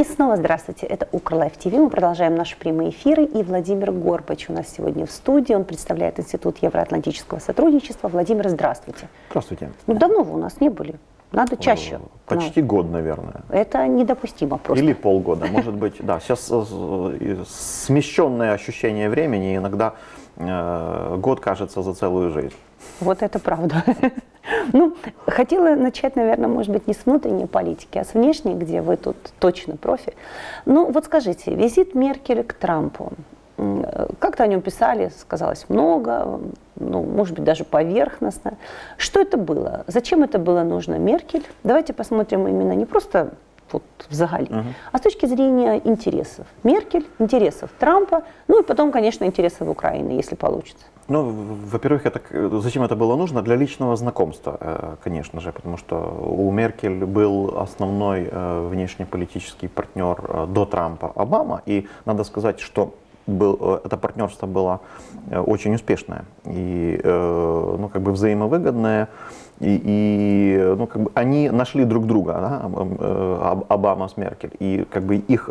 И снова здравствуйте, это Укрлайф ТВ. Мы продолжаем наши прямые эфиры. И Владимир Горбач у нас сегодня в студии. Он представляет Институт евроатлантического сотрудничества. Владимир, здравствуйте. Здравствуйте. Ну, давно вы у нас не были. Надо чаще. Почти год, наверное. Это недопустимо просто. Или полгода, может быть. Да, сейчас э, смещенное ощущение времени, иногда э, год кажется за целую жизнь. Вот это правда. Ну, хотела начать, наверное, может быть, не с внутренней политики, а с внешней, где вы тут точно профи. Ну, вот скажите, визит Меркель к Трампу. Как-то о нем писали, сказалось много, ну, может быть, даже поверхностно. Что это было? Зачем это было нужно Меркель? Давайте посмотрим именно не просто вот в загале, угу. а с точки зрения интересов. Меркель, интересов Трампа, ну и потом, конечно, интересов Украины, если получится. Ну, во-первых, это, зачем это было нужно? Для личного знакомства, э, конечно же, потому что у Меркель был основной э, внешнеполитический партнер э, до Трампа Обама, и надо сказать, что был, это партнерство было очень успешное и ну, как бы взаимовыгодное. И, и ну, как бы они нашли друг друга, да, Обама с Меркель, и как бы их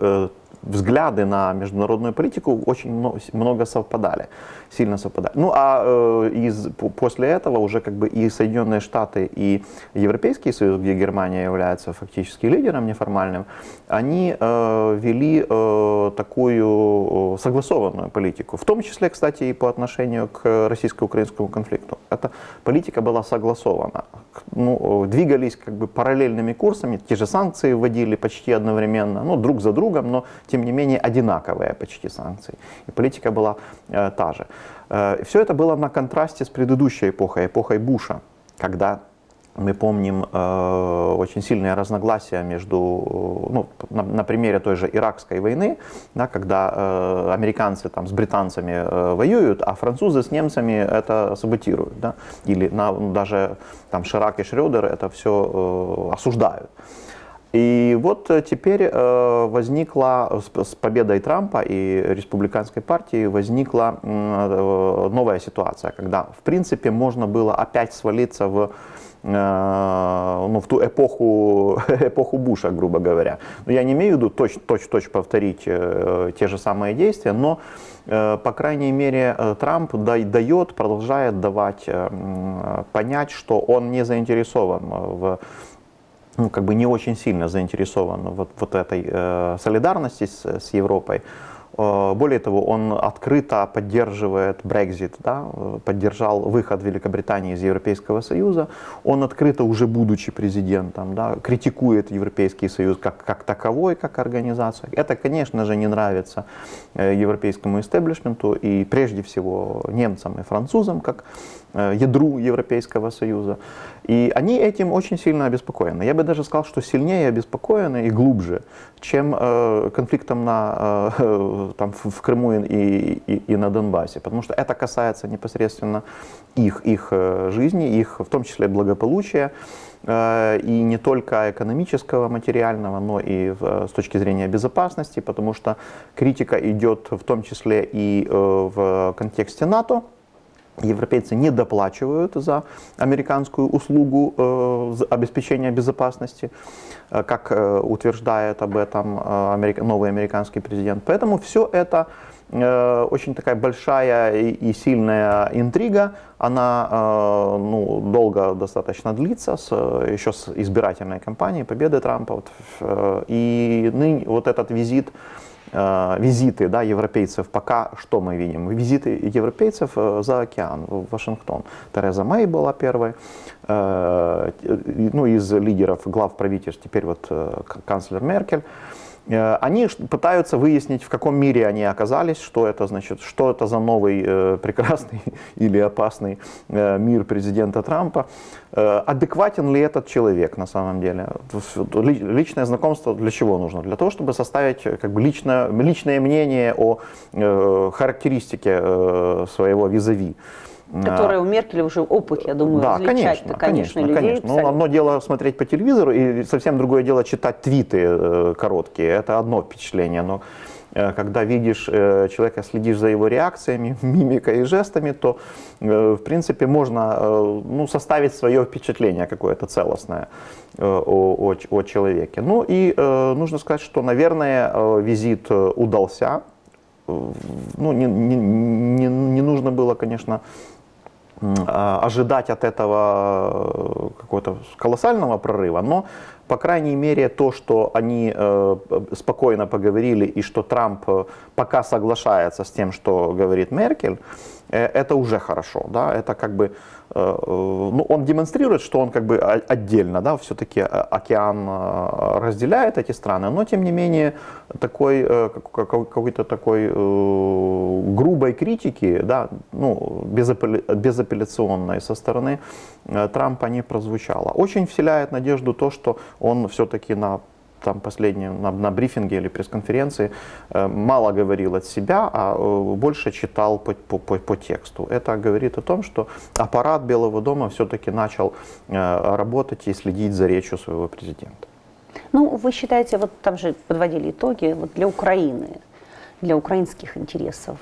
взгляды на международную политику очень много совпадали, сильно совпадали. Ну а э, из, после этого уже как бы и Соединенные Штаты, и Европейский Союз, где Германия является фактически лидером неформальным, они э, вели э, такую согласованную политику, в том числе, кстати, и по отношению к российско-украинскому конфликту. Эта политика была согласована. Ну, двигались как бы параллельными курсами, те же санкции вводили почти одновременно, ну, друг за другом, но тем не менее одинаковые почти санкции. И политика была э, та же. Э, все это было на контрасте с предыдущей эпохой, эпохой Буша, когда мы помним э, очень сильные разногласия между, ну, на, на примере той же иракской войны, да, когда э, американцы там с британцами э, воюют, а французы с немцами это саботируют, да, или на, даже там Ширак и Шредер это все э, осуждают. И вот э, теперь э, возникла, с победой Трампа и республиканской партии возникла э, новая ситуация, когда, в принципе, можно было опять свалиться в ну, в ту эпоху, эпоху Буша, грубо говоря. Но я не имею в виду точь-точь повторить те же самые действия, но, по крайней мере, Трамп дает, продолжает давать понять, что он не заинтересован в ну, как бы не очень сильно заинтересован вот, вот этой э, солидарности с, с Европой. Э, более того, он открыто поддерживает Brexit, да, поддержал выход Великобритании из Европейского Союза. Он открыто, уже будучи президентом, да, критикует Европейский Союз как, как таковой, как организацию. Это, конечно же, не нравится э, европейскому истеблишменту и прежде всего немцам и французам, как Э, ядру Европейского Союза. И они этим очень сильно обеспокоены. Я бы даже сказал, что сильнее обеспокоены и глубже, чем э, конфликтом на, э, там, в Крыму и, и, и на Донбассе. Потому что это касается непосредственно их, их э, жизни, их в том числе благополучия. Э, и не только экономического, материального, но и с точки зрения безопасности, потому что критика идет в том числе и в контексте НАТО, Европейцы не доплачивают за американскую услугу э, обеспечения безопасности, э, как э, утверждает об этом э, новый американский президент. Поэтому все это э, очень такая большая и, сильная интрига. Она э, ну, долго достаточно длится, с, еще с избирательной кампанией, победы Трампа. Вот, э, и ныне вот этот визит Э, визиты да, европейцев, пока что мы видим? Визиты европейцев э, за океан, в Вашингтон. Тереза Мэй была первой, э, ну, из лидеров, глав правительств, теперь вот канцлер Меркель. Э, они пытаются выяснить, в каком мире они оказались, что это значит, что это за новый э, прекрасный или опасный э, мир президента Трампа. Э, адекватен ли этот человек на самом деле? Личное знакомство для чего нужно? Для того, чтобы составить э, как бы личное, личное мнение о э, характеристике своего визави. Которая у Меркель уже опыт, я думаю, да, конечно, конечно, людей. Конечно. Ну, одно дело смотреть по телевизору, и совсем другое дело читать твиты э, короткие. Это одно впечатление. Но когда видишь человека, следишь за его реакциями, мимикой и жестами, то, в принципе, можно ну, составить свое впечатление какое-то целостное о, о, о человеке. Ну и нужно сказать, что, наверное, визит удался. Ну, не, не, не, не нужно было, конечно, а, ожидать от этого какого-то колоссального прорыва, но, по крайней мере, то, что они э, спокойно поговорили и что Трамп э, пока соглашается с тем, что говорит Меркель, э, это уже хорошо, да, это как бы Э, ну, он демонстрирует, что он как бы отдельно, да, все-таки э, океан э, разделяет эти страны, но тем не менее такой, какой-то такой грубой критики, да, ну, безапелляционной со стороны Трампа не прозвучало. Очень вселяет надежду то, что он все-таки на там последнее на, на брифинге или пресс-конференции э, мало говорил от себя, а э, больше читал по, по, по, тексту. Это говорит о том, что аппарат Белого дома все-таки начал э, работать и следить за речью своего президента. Ну, вы считаете, вот там же подводили итоги, вот для Украины, для украинских интересов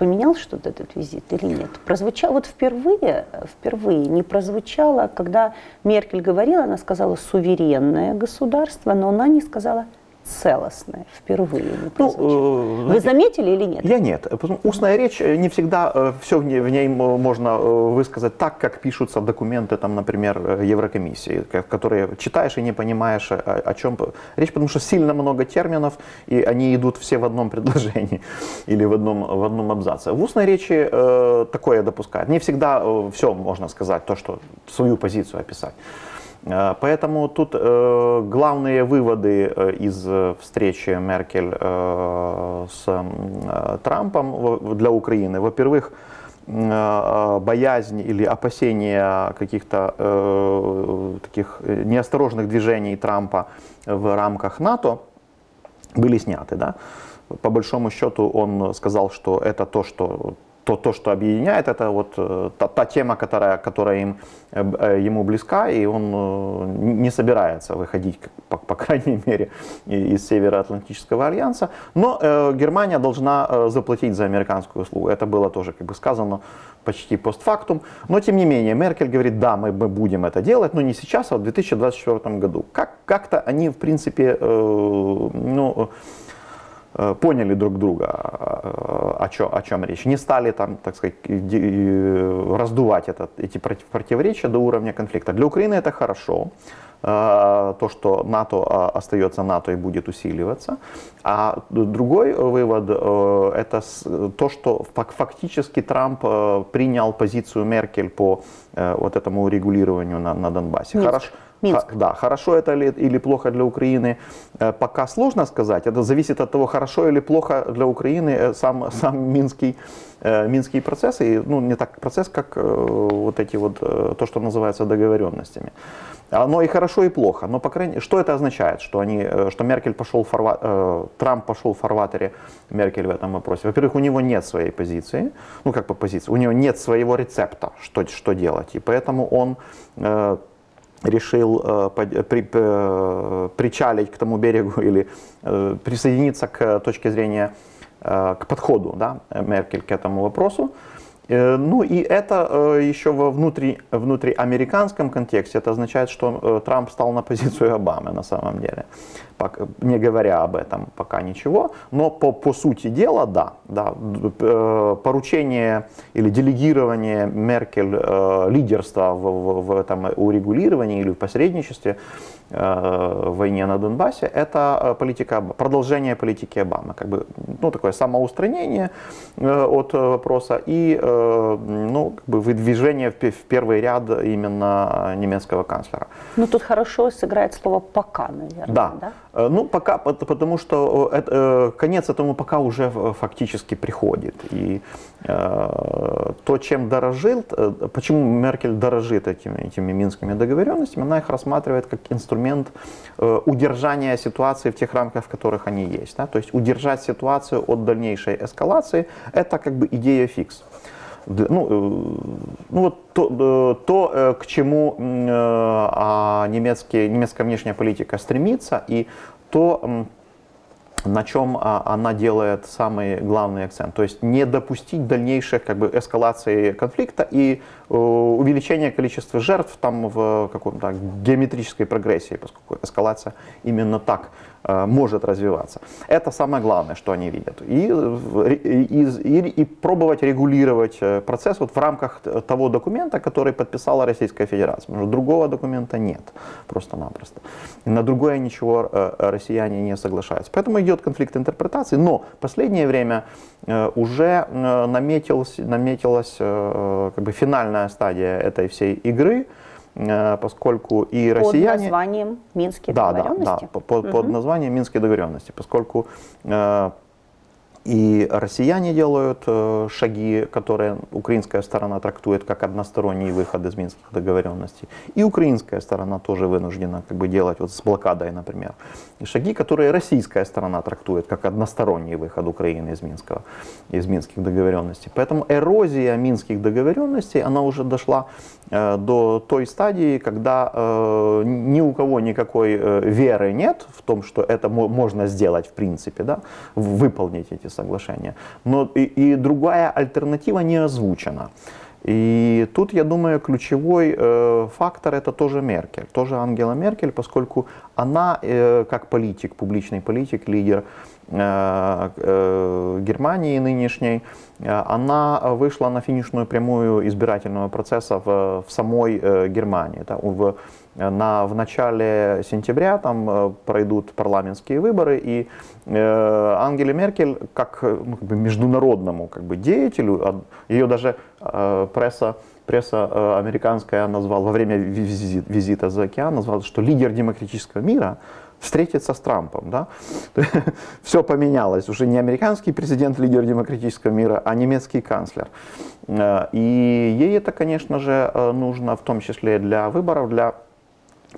поменял что-то этот визит или нет? Прозвучало, вот впервые, впервые не прозвучало, когда Меркель говорила, она сказала суверенное государство, но она не сказала целостное впервые не ну, э, Вы заметили или нет? Я нет. Устная речь э, не всегда э, все в ней, в ней можно высказать так, как пишутся документы, там, например, Еврокомиссии, которые читаешь и не понимаешь, о, о чем речь, потому что сильно много терминов, и они идут все в одном предложении или в одном, в одном абзаце. В устной речи э, такое допускают. Не всегда все можно сказать, то, что свою позицию описать. Э, поэтому тут э, главные выводы э, из встречи Меркель с Трампом для Украины. Во-первых, боязнь или опасение каких-то таких неосторожных движений Трампа в рамках НАТО были сняты. Да? По большому счету он сказал, что это то, что то, то, что объединяет, это вот э, та, та тема, которая, которая им, э, э, ему близка, и он не собирается выходить, по, по крайней мере, из Североатлантического альянса. Но э, Германия должна заплатить за американскую услугу. Это было тоже как бы сказано почти постфактум. Но тем не менее, Меркель говорит, да, мы, мы будем это делать, но не сейчас, а в 2024 году. Как, как-то они, в принципе, э, ну, поняли друг друга, о чем, о чем речь. Не стали там, так сказать, раздувать этот, эти противоречия до уровня конфликта. Для Украины это хорошо, э, то, что НАТО а, остается НАТО и будет усиливаться. А другой вывод э, это то, что фактически Трамп принял позицию Меркель по вот этому урегулированию на, на Донбассе. Минск. Хорошо. Минск. Да, хорошо это ли, или плохо для Украины, э, пока сложно сказать. Это зависит от того, хорошо или плохо для Украины э, сам, сам Минский, э, Минский процесс. И, ну, не так процесс, как вот эти вот, то, что называется договоренностями. Оно и хорошо, и плохо. Но, по крайней мере, что это означает? Что, они, что Меркель пошел фарва... Трамп пошел в фарватере Меркель в этом вопросе. Во-первых, у него нет своей позиции. Ну, как бы позиции. У него нет своего рецепта, что, что делать. И поэтому он решил э, при, э, причалить к тому берегу или э, присоединиться к точке зрения, э, к подходу да, Меркель к этому вопросу. Э, ну и это э, еще во внутри, внутриамериканском контексте, это означает, что э, Трамп стал на позицию Обамы на самом деле, не говоря об этом пока ничего, но по, по сути дела, да, да, поручение или делегирование Меркель лидерства в, в, в этом урегулировании или в посредничестве войне на Донбассе, это политика, продолжение политики Обамы, как бы, ну, такое самоустранение от вопроса и ну, как бы выдвижение в первый ряд именно немецкого канцлера. Ну, тут хорошо сыграет слово «пока», наверное. Да. да? Э, ну, пока, потому что это, э, конец этому пока уже фактически приходит. И э, то, чем дорожил, почему Меркель дорожит этими, этими минскими договоренностями, она их рассматривает как инструмент удержания ситуации в тех рамках, в которых они есть. Да? То есть удержать ситуацию от дальнейшей эскалации, это как бы идея фикс ну, э, ну вот то, э, то, э, к чему а немецкая внешняя политика стремится, и то, на чем а, она делает самый главный акцент. То есть не допустить дальнейших как бы, эскалации конфликта и э, увеличения количества жертв там в каком-то геометрической прогрессии, поскольку эскалация именно так может развиваться. Это самое главное, что они видят. И, и, и, и пробовать регулировать э, процесс вот в рамках того документа, который подписала Российская Федерация. Потому что другого документа нет, просто-напросто. На другое ничего э, россияне не соглашаются. Поэтому идет конфликт интерпретаций. Но в последнее время уже наметилась, наметилась как бы финальная стадия этой всей игры – Э, поскольку и россияне... Под названием Минские да, договоренности? Да, да, под, угу. под названием Минские договоренности, поскольку э, и россияне делают э, шаги, которые украинская сторона трактует как односторонний выход из минских договоренностей. И украинская сторона тоже вынуждена как бы, делать вот с блокадой, например. И шаги, которые российская сторона трактует как односторонний выход Украины из, Минского, из минских договоренностей. Поэтому эрозия минских договоренностей, она уже дошла э, до той стадии, когда э, ни у кого никакой э, веры нет в том, что это можно сделать в принципе, да, выполнить эти соглашения. Но и, и другая альтернатива не озвучена. И тут, я думаю, ключевой э, фактор это тоже Меркель, тоже Ангела Меркель, поскольку она, э, как политик, публичный политик, лидер э, э, Германии нынешней, э, она вышла на финишную прямую избирательного процесса в, в самой э, Германии. Да, в, на, в начале сентября там э, пройдут парламентские выборы, и э, Ангеле Меркель, как, ну, как бы международному как бы, деятелю, ее даже э, пресса пресса э, американская назвала во время визит, визита за океан, назвала, что лидер демократического мира встретиться с Трампом. Да? Все поменялось. Уже не американский президент, лидер демократического мира, а немецкий канцлер. Э, и ей это, конечно же, э, нужно в том числе для выборов, для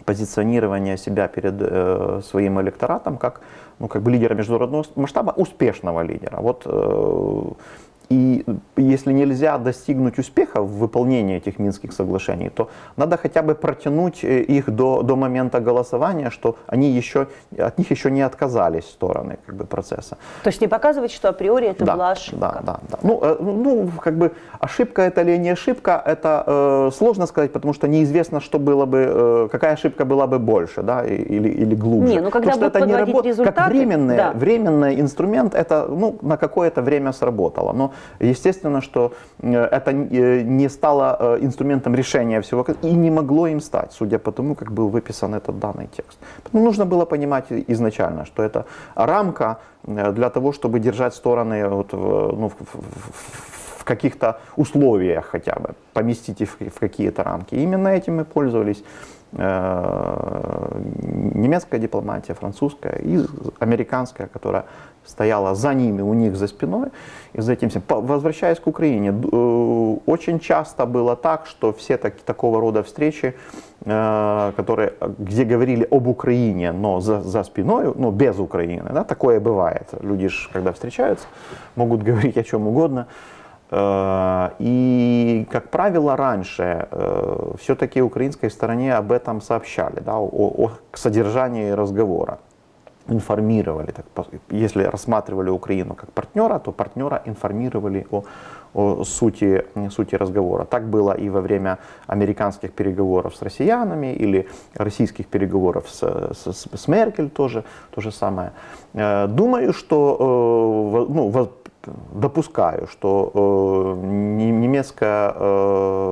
позиционирование себя перед э, своим электоратом как, ну, как бы лидера международного масштаба, успешного лидера. Вот э, и если нельзя достигнуть успеха в выполнении этих Минских соглашений, то надо хотя бы протянуть э, их до, до момента голосования, что они еще, от них еще не отказались стороны как бы, процесса. То есть не показывать, что априори это да, была ошибка. Да, да, да. Ну, э, ну, как бы ошибка это или не ошибка, это э, сложно сказать, потому что неизвестно, что было бы, э, какая ошибка была бы больше, да, или, или глубже. Не, ну когда потому что это не работает, как временный, да. временный инструмент, это ну, на какое-то время сработало. Но Естественно, что э, это э, не стало э, инструментом решения всего и не могло им стать, судя по тому, как был выписан этот данный текст. Поэтому нужно было понимать изначально, что это рамка для того, чтобы держать стороны вот, ну, в, в, в каких-то условиях хотя бы, поместить их в какие-то рамки. Именно этим мы пользовались немецкая дипломатия, французская и американская, которая стояла за ними, у них за спиной. И за этим всем. Возвращаясь к Украине, э, очень часто было так, что все так, такого рода встречи, э, которые, где говорили об Украине, но за, за спиной, ну, без Украины, да, такое бывает. Люди же, когда встречаются, могут говорить о чем угодно. Э, и, как правило, раньше все-таки украинской стороне об этом сообщали, да, о, о содержании разговора информировали, так, если рассматривали Украину как партнера, то партнера информировали о, о сути, сути разговора. Так было и во время американских переговоров с россиянами или российских переговоров с, с, с Меркель тоже то же самое. Э, думаю, что э, ну, допускаю, что э, немецкое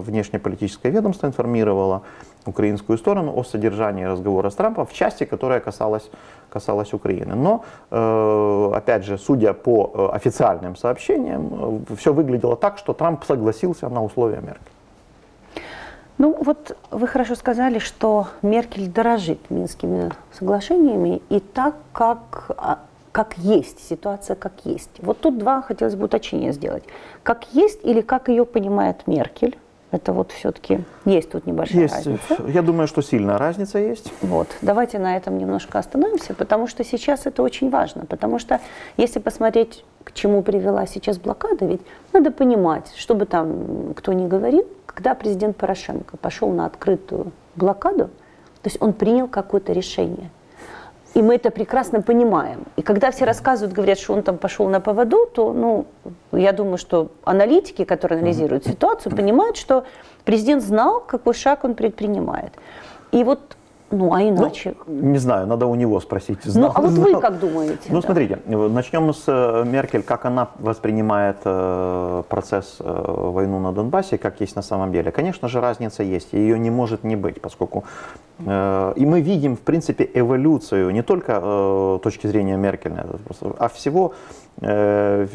внешнеполитическое ведомство информировало украинскую сторону о содержании разговора с Трампом в части, которая касалась касалась Украины. Но, э, опять же, судя по э, официальным сообщениям, э, все выглядело так, что Трамп согласился на условия Меркель. Ну вот вы хорошо сказали, что Меркель дорожит Минскими соглашениями и так, как, а, как есть, ситуация как есть. Вот тут два хотелось бы уточнения сделать. Как есть или как ее понимает Меркель? Это вот все-таки есть тут небольшая есть, разница. Я думаю, что сильная разница есть. Вот. Давайте на этом немножко остановимся, потому что сейчас это очень важно. Потому что если посмотреть, к чему привела сейчас блокада, ведь надо понимать, чтобы там кто ни говорил, когда президент Порошенко пошел на открытую блокаду, то есть он принял какое-то решение. И мы это прекрасно понимаем. И когда все рассказывают, говорят, что он там пошел на поводу, то, ну, я думаю, что аналитики, которые анализируют ситуацию, понимают, что президент знал, какой шаг он предпринимает. И вот ну, а иначе? Ну, не знаю, надо у него спросить. Знал, ну, а вот знал. вы как думаете? Ну, да? смотрите, начнем с э, Меркель, как она воспринимает э, процесс э, войну на Донбассе, как есть на самом деле. Конечно же, разница есть, ее не может не быть, поскольку э, и мы видим, в принципе, эволюцию не только э, точки зрения Меркель, а всего э,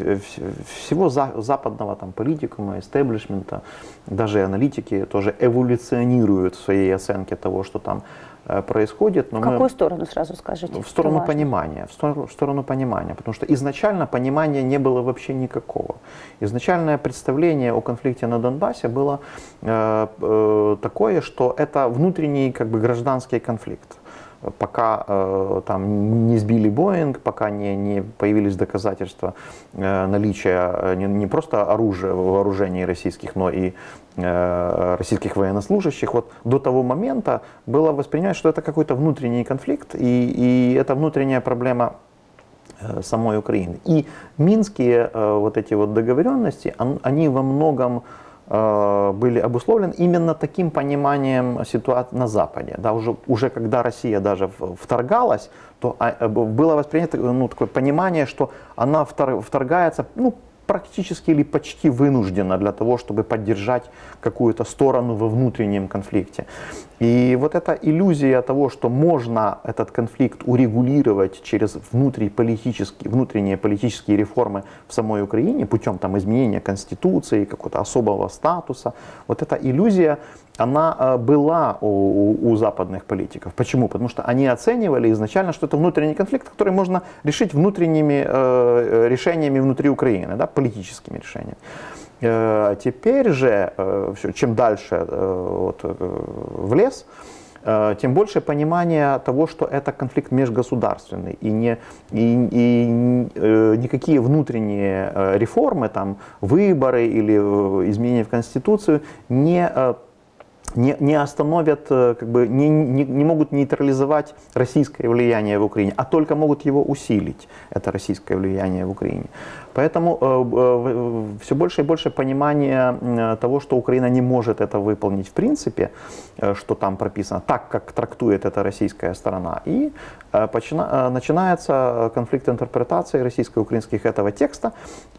всего за, западного там, политикума, истеблишмента, даже аналитики тоже эволюционируют в своей оценке того, что там Э, происходит. Но в какую мы, сторону сразу скажите? В сторону понимания, в сторону, в сторону понимания, потому что изначально понимания не было вообще никакого. Изначальное представление о конфликте на Донбассе было э, э, такое, что это внутренний как бы гражданский конфликт пока э, там не сбили Боинг, пока не, не появились доказательства э, наличия э, не, не просто оружия, вооружений российских, но и э, российских военнослужащих, вот до того момента было воспринято, что это какой-то внутренний конфликт, и, и это внутренняя проблема э, самой Украины. И минские э, вот эти вот договоренности, он, они во многом были обусловлены именно таким пониманием ситуации на Западе. Да, уже, уже когда Россия даже вторгалась, то а, э, было воспринято ну, такое понимание, что она вторгается ну, практически или почти вынуждена для того, чтобы поддержать какую-то сторону во внутреннем конфликте. И вот эта иллюзия того, что можно этот конфликт урегулировать через внутриполитические, внутренние политические реформы в самой Украине путем там, изменения конституции, какого-то особого статуса, вот эта иллюзия она э, была у, у западных политиков. Почему? Потому что они оценивали изначально, что это внутренний конфликт, который можно решить внутренними э, э решениями внутри Украины, да, политическими решениями. Э, теперь же, э, чем дальше э, вот, в лес, тем больше понимания того, что это конфликт межгосударственный, и, не, и, и никакие внутренние реформы, там, выборы или изменения в Конституцию не не, не остановят, как бы не, не, не могут нейтрализовать российское влияние в Украине, а только могут его усилить, это российское влияние в Украине. Поэтому э, э, все больше и больше понимания э, того, что Украина не может это выполнить в принципе, э, что там прописано, так как трактует это российская сторона. И э, э, начинается конфликт интерпретации российско-украинских этого текста.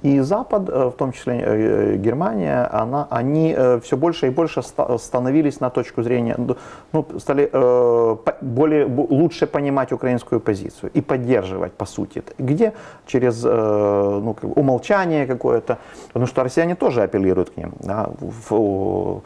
И Запад, э, в том числе э, Германия, она, они э, все больше и больше ста, становились на точку зрения, ну, стали э, более, лучше понимать украинскую позицию и поддерживать, по сути. Где через э, ну, умолчание какое-то, потому что россияне тоже апеллируют к ним. Да, в,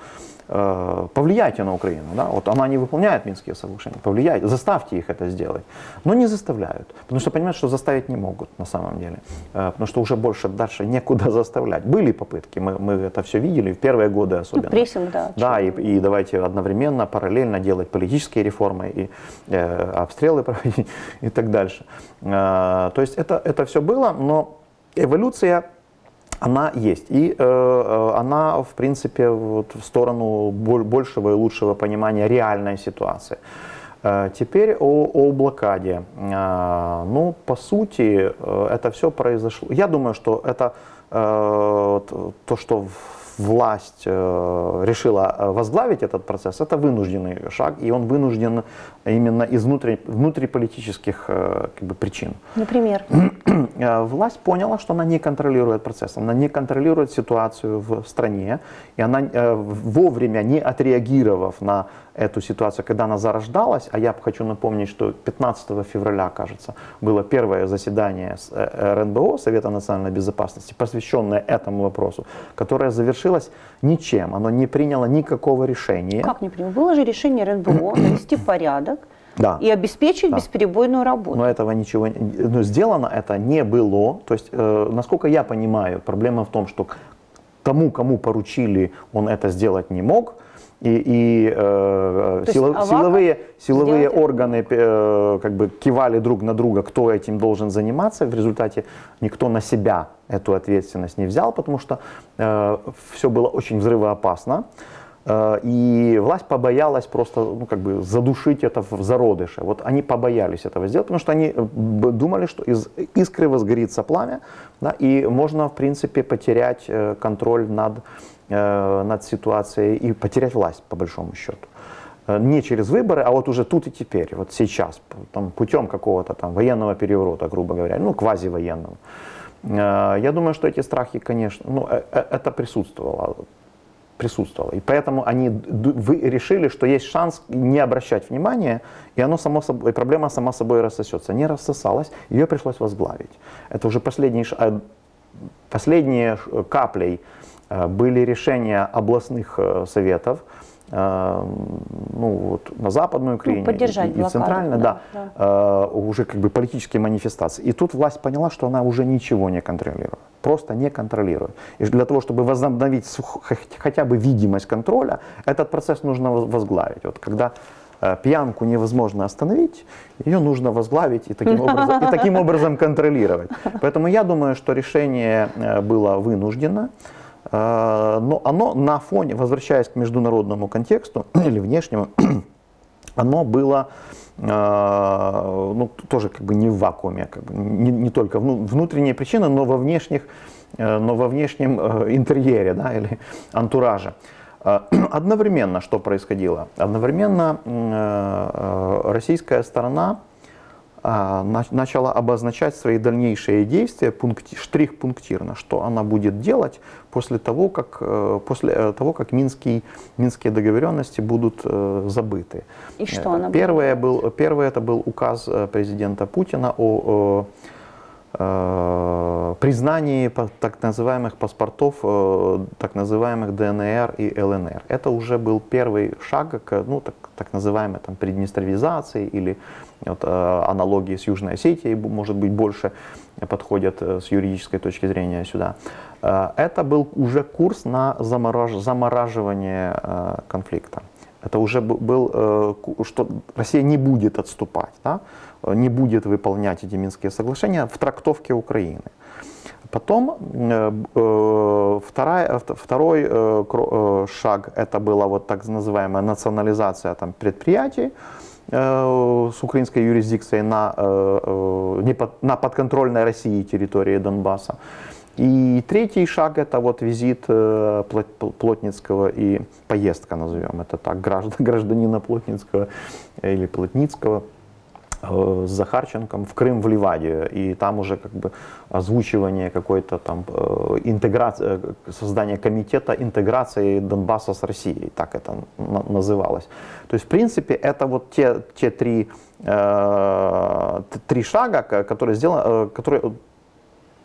э, повлияйте на Украину. Да? Вот она не выполняет Минские соглашения, повлияйте, заставьте их это сделать. Но не заставляют, потому что понимают, что заставить не могут на самом деле. Э, потому что уже больше дальше некуда заставлять. Были попытки, мы, мы это все видели в первые годы ну, особенно. Ну, прессинг, да. Да, и, и давайте одновременно, параллельно делать политические реформы и э, обстрелы проводить и так дальше. Э, то есть это, это все было, но эволюция она есть. И э, э, она, в принципе, вот в сторону большего и лучшего понимания реальной ситуации. Э, теперь о, о блокаде. Э, ну, по сути, э, это все произошло. Я думаю, что это э, то, что власть э, решила э, возглавить этот процесс, это вынужденный шаг, и он вынужден именно из внутри, внутриполитических э, как бы, причин. Например? Власть поняла, что она не контролирует процесс, она не контролирует ситуацию в стране, и она вовремя не отреагировав на эту ситуацию, когда она зарождалась, а я хочу напомнить, что 15 февраля, кажется, было первое заседание РНБО, Совета национальной безопасности, посвященное этому вопросу, которое завершилось ничем, оно не приняло никакого решения. Как не приняло? Было же решение РНБО навести порядок да. и обеспечить да. бесперебойную работу. Но этого ничего, но сделано это не было. То есть, э, насколько я понимаю, проблема в том, что тому, кому поручили, он это сделать не мог и, и э, силов, силовые, силовые органы э, как бы кивали друг на друга, кто этим должен заниматься. В результате никто на себя эту ответственность не взял, потому что э, все было очень взрывоопасно. И власть побоялась просто ну, как бы задушить это в зародыше. Вот они побоялись этого сделать, потому что они думали, что из искры возгорится пламя, да, и можно, в принципе, потерять контроль над, над ситуацией и потерять власть, по большому счету. Э, не через выборы, а вот уже тут и теперь, вот сейчас, там, путем какого-то там военного переворота, грубо говоря, ну, квазивоенного. Э, я думаю, что эти страхи, конечно, ну, э, это присутствовало, присутствовало. И поэтому они решили, что есть шанс не обращать внимания, и оно само собой, проблема сама собой рассосется. Не рассосалась, ее пришлось возглавить. Это уже последние, последние каплей были решения областных советов, Э, ну, вот, на Западной Украине ну, поддержать и, и центрально, да, да, да. Э, уже как бы политические манифестации. И тут власть поняла, что она уже ничего не контролирует, просто не контролирует. И для того, чтобы возобновить хотя бы видимость контроля, этот процесс нужно возглавить. Вот когда э, пьянку невозможно остановить, ее нужно возглавить и таким, образом, и таким образом контролировать. Поэтому я думаю, что решение было вынуждено. Э, но оно на фоне, возвращаясь к международному контексту или внешнему, оно было э, ну, тоже как бы не в вакууме, как бы не, не только внутренние причины, но во внешних, э, но во внешнем интерьере да, или антураже. Одновременно что происходило? Одновременно российская сторона начала обозначать свои дальнейшие действия пункти, штрих-пунктирно, что она будет делать после того, как, э, после э, того, как минские, минские договоренности будут э, забыты. И что она первое был, первое это был указ президента Путина о, о признании так называемых паспортов, так называемых ДНР и ЛНР. Это уже был первый шаг к ну, так, так называемой там, приднестровизации или вот, э, аналогии с Южной Осетией, может быть, больше подходят э, с юридической точки зрения сюда. Э, это был уже курс на замораж... замораживание конфликта. Это уже был, что Россия не будет отступать, да? не будет выполнять эти Минские соглашения в трактовке Украины. Потом вторая, второй шаг это была вот так называемая национализация там, предприятий. Э, с украинской юрисдикцией на, э, э, не под, на подконтрольной России территории Донбасса. И третий шаг это вот визит Плотницкого и поездка, назовем это так, гражданина Плотницкого или Плотницкого с Захарченком в Крым, в Ливаде, и там уже как бы озвучивание какой-то там э, интеграции, э, создание комитета интеграции Донбасса с Россией, так это называлось. То есть, в принципе, это вот те, те три, э, три шага, которые, сделаны, которые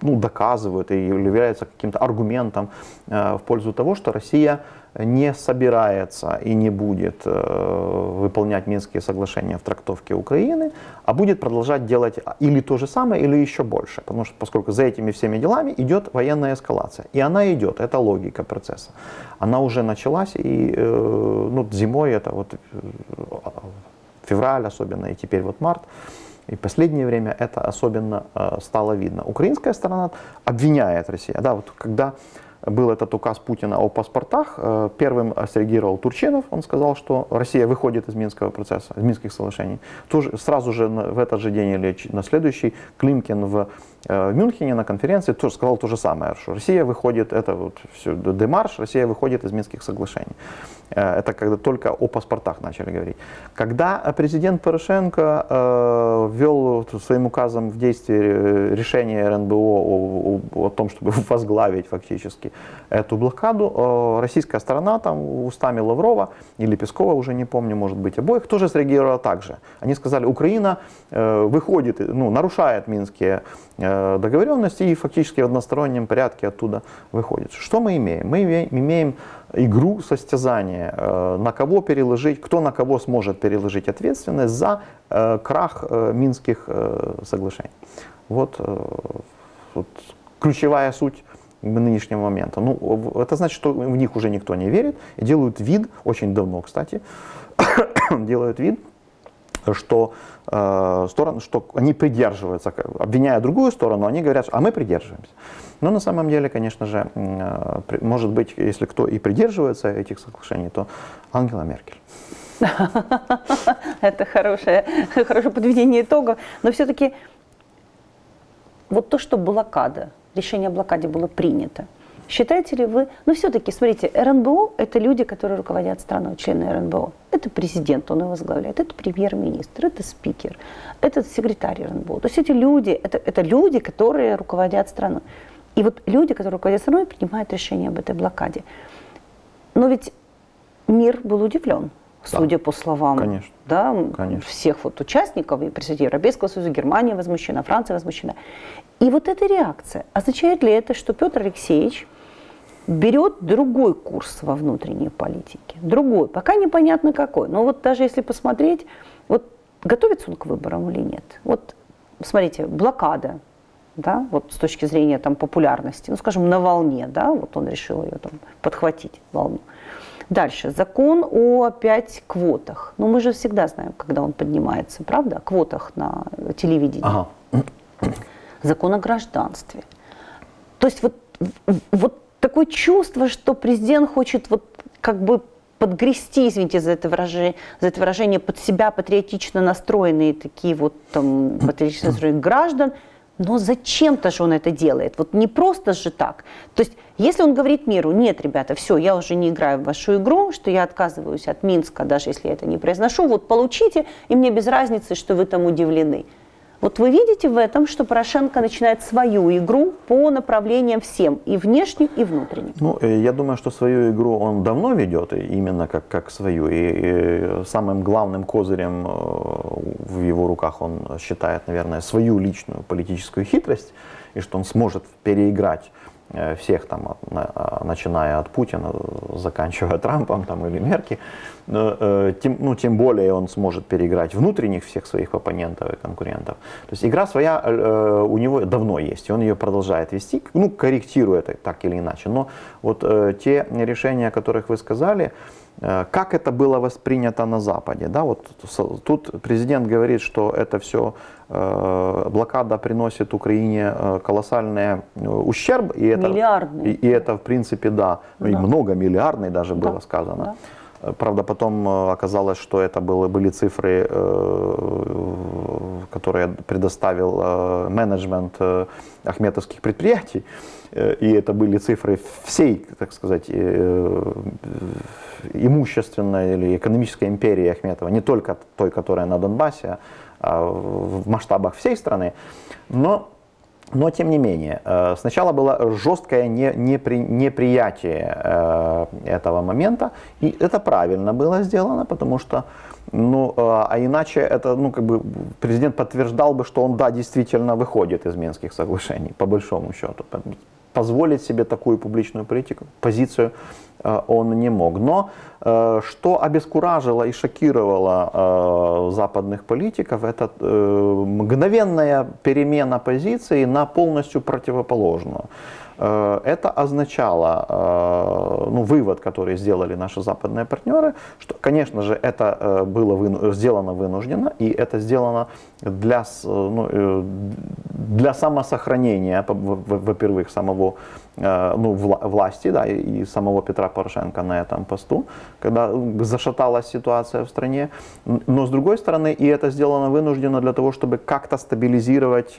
ну, доказывают и являются каким-то аргументом э, в пользу того, что Россия не собирается и не будет э, выполнять Минские соглашения в трактовке Украины, а будет продолжать делать или то же самое, или еще больше. Потому что, поскольку за этими всеми делами идет военная эскалация. И она идет, это логика процесса. Она уже началась, и э, ну, зимой это вот э, февраль особенно, и теперь вот март. И последнее время это особенно э, стало видно. Украинская сторона обвиняет Россию. Да, вот когда был этот указ Путина о паспортах, э, первым среагировал Турчинов, он сказал, что Россия выходит из Минского процесса, из Минских соглашений. Тоже, сразу же в этот же день или на следующий Климкин в, в Мюнхене на конференции тоже сказал то же самое, что Россия выходит, это вот все, демарш, Россия выходит из Минских соглашений. Э, это когда только о паспортах начали говорить. Когда президент Порошенко э, ввел своим указом в действие решение РНБО о, о, о том, чтобы возглавить фактически эту блокаду, э, российская сторона там устами Лаврова или Пескова, уже не помню, может быть, обоих, тоже среагировала так же. Они сказали, Украина э, выходит, ну, нарушает минские э, договоренности и фактически в одностороннем порядке оттуда выходит. Что мы имеем? Мы имеем игру состязания, э, на кого переложить, кто на кого сможет переложить ответственность за э, крах э, Минских соглашений. Вот, вот ключевая суть нынешнего момента. Ну, это значит, что в них уже никто не верит делают вид, очень давно, кстати, делают вид, что, э, сторон, что они придерживаются, обвиняя другую сторону, они говорят, а мы придерживаемся. Но на самом деле, конечно же, э, может быть, если кто и придерживается этих соглашений, то Ангела Меркель. Это хорошее, хорошее подведение итогов. Но все-таки вот то, что блокада, решение о блокаде было принято, Считаете ли вы, ну все-таки, смотрите, РНБО – это люди, которые руководят страной, члены РНБО. Это президент, он его возглавляет, это премьер-министр, это спикер, это секретарь РНБО. То есть эти люди, это, это люди, которые руководят страной. И вот люди, которые руководят страной, принимают решение об этой блокаде. Но ведь мир был удивлен, да. судя по словам Конечно. Да, Конечно. всех вот участников и представителей Европейского Союза, Германия возмущена, Франция возмущена. И вот эта реакция, означает ли это, что Петр Алексеевич берет другой курс во внутренней политике. Другой, пока непонятно какой. Но вот даже если посмотреть, вот готовится он к выборам или нет. Вот смотрите, блокада, да, вот с точки зрения там популярности, ну скажем, на волне, да, вот он решил ее там подхватить волну. Дальше, закон о опять квотах. Ну мы же всегда знаем, когда он поднимается, правда, о квотах на телевидении. Ага. Закон о гражданстве. То есть вот, вот такое чувство, что президент хочет вот как бы подгрести, извините за это выражение, за это выражение под себя патриотично настроенные такие вот там патриотично настроенных граждан, но зачем-то же он это делает. Вот не просто же так. То есть, если он говорит миру, нет, ребята, все, я уже не играю в вашу игру, что я отказываюсь от Минска, даже если я это не произношу, вот получите, и мне без разницы, что вы там удивлены. Вот вы видите в этом, что Порошенко начинает свою игру по направлениям всем, и внешним, и внутренним? Ну, э, я думаю, что свою игру он давно ведет, именно как, как свою. И, и самым главным козырем э, в его руках он считает, наверное, свою личную политическую хитрость, и что он сможет переиграть всех там, начиная от Путина, заканчивая Трампом там, или Мерки, э, тем, ну, тем более он сможет переиграть внутренних всех своих оппонентов и конкурентов. То есть игра своя э, у него давно есть, и он ее продолжает вести, ну, корректируя это так или иначе. Но вот те решения, о которых вы сказали, как это было воспринято на Западе? Да, вот тут президент говорит, что это все Э, блокада приносит Украине э, колоссальный э, ущерб. И это, Миллиардный. И, и это, в принципе, да, да. и многомиллиардный даже да. было сказано. Да. Правда, потом оказалось, что это были, были цифры, которые предоставил менеджмент ахметовских предприятий. И это были цифры всей, так сказать, имущественной или экономической империи Ахметова, не только той, которая на Донбассе, а в масштабах всей страны. Но но тем не менее, э, сначала было жесткое непри, неприятие э, этого момента, и это правильно было сделано, потому что, ну, э, а иначе это, ну, как бы президент подтверждал бы, что он, да, действительно выходит из Минских соглашений, по большому счету. Позволить себе такую публичную политику, позицию Э, он не мог. Но э, что обескуражило и шокировало э, западных политиков, это мгновенная перемена позиции на полностью противоположную. Э, это означало, э, ну, вывод, который сделали наши западные партнеры, что, конечно же, это э, было выну, сделано вынужденно, и это сделано для, ну, для самосохранения, во-первых, самого ну, власти да, и самого Петра Порошенко на этом посту, когда зашаталась ситуация в стране. Но с другой стороны, и это сделано вынужденно для того, чтобы как-то стабилизировать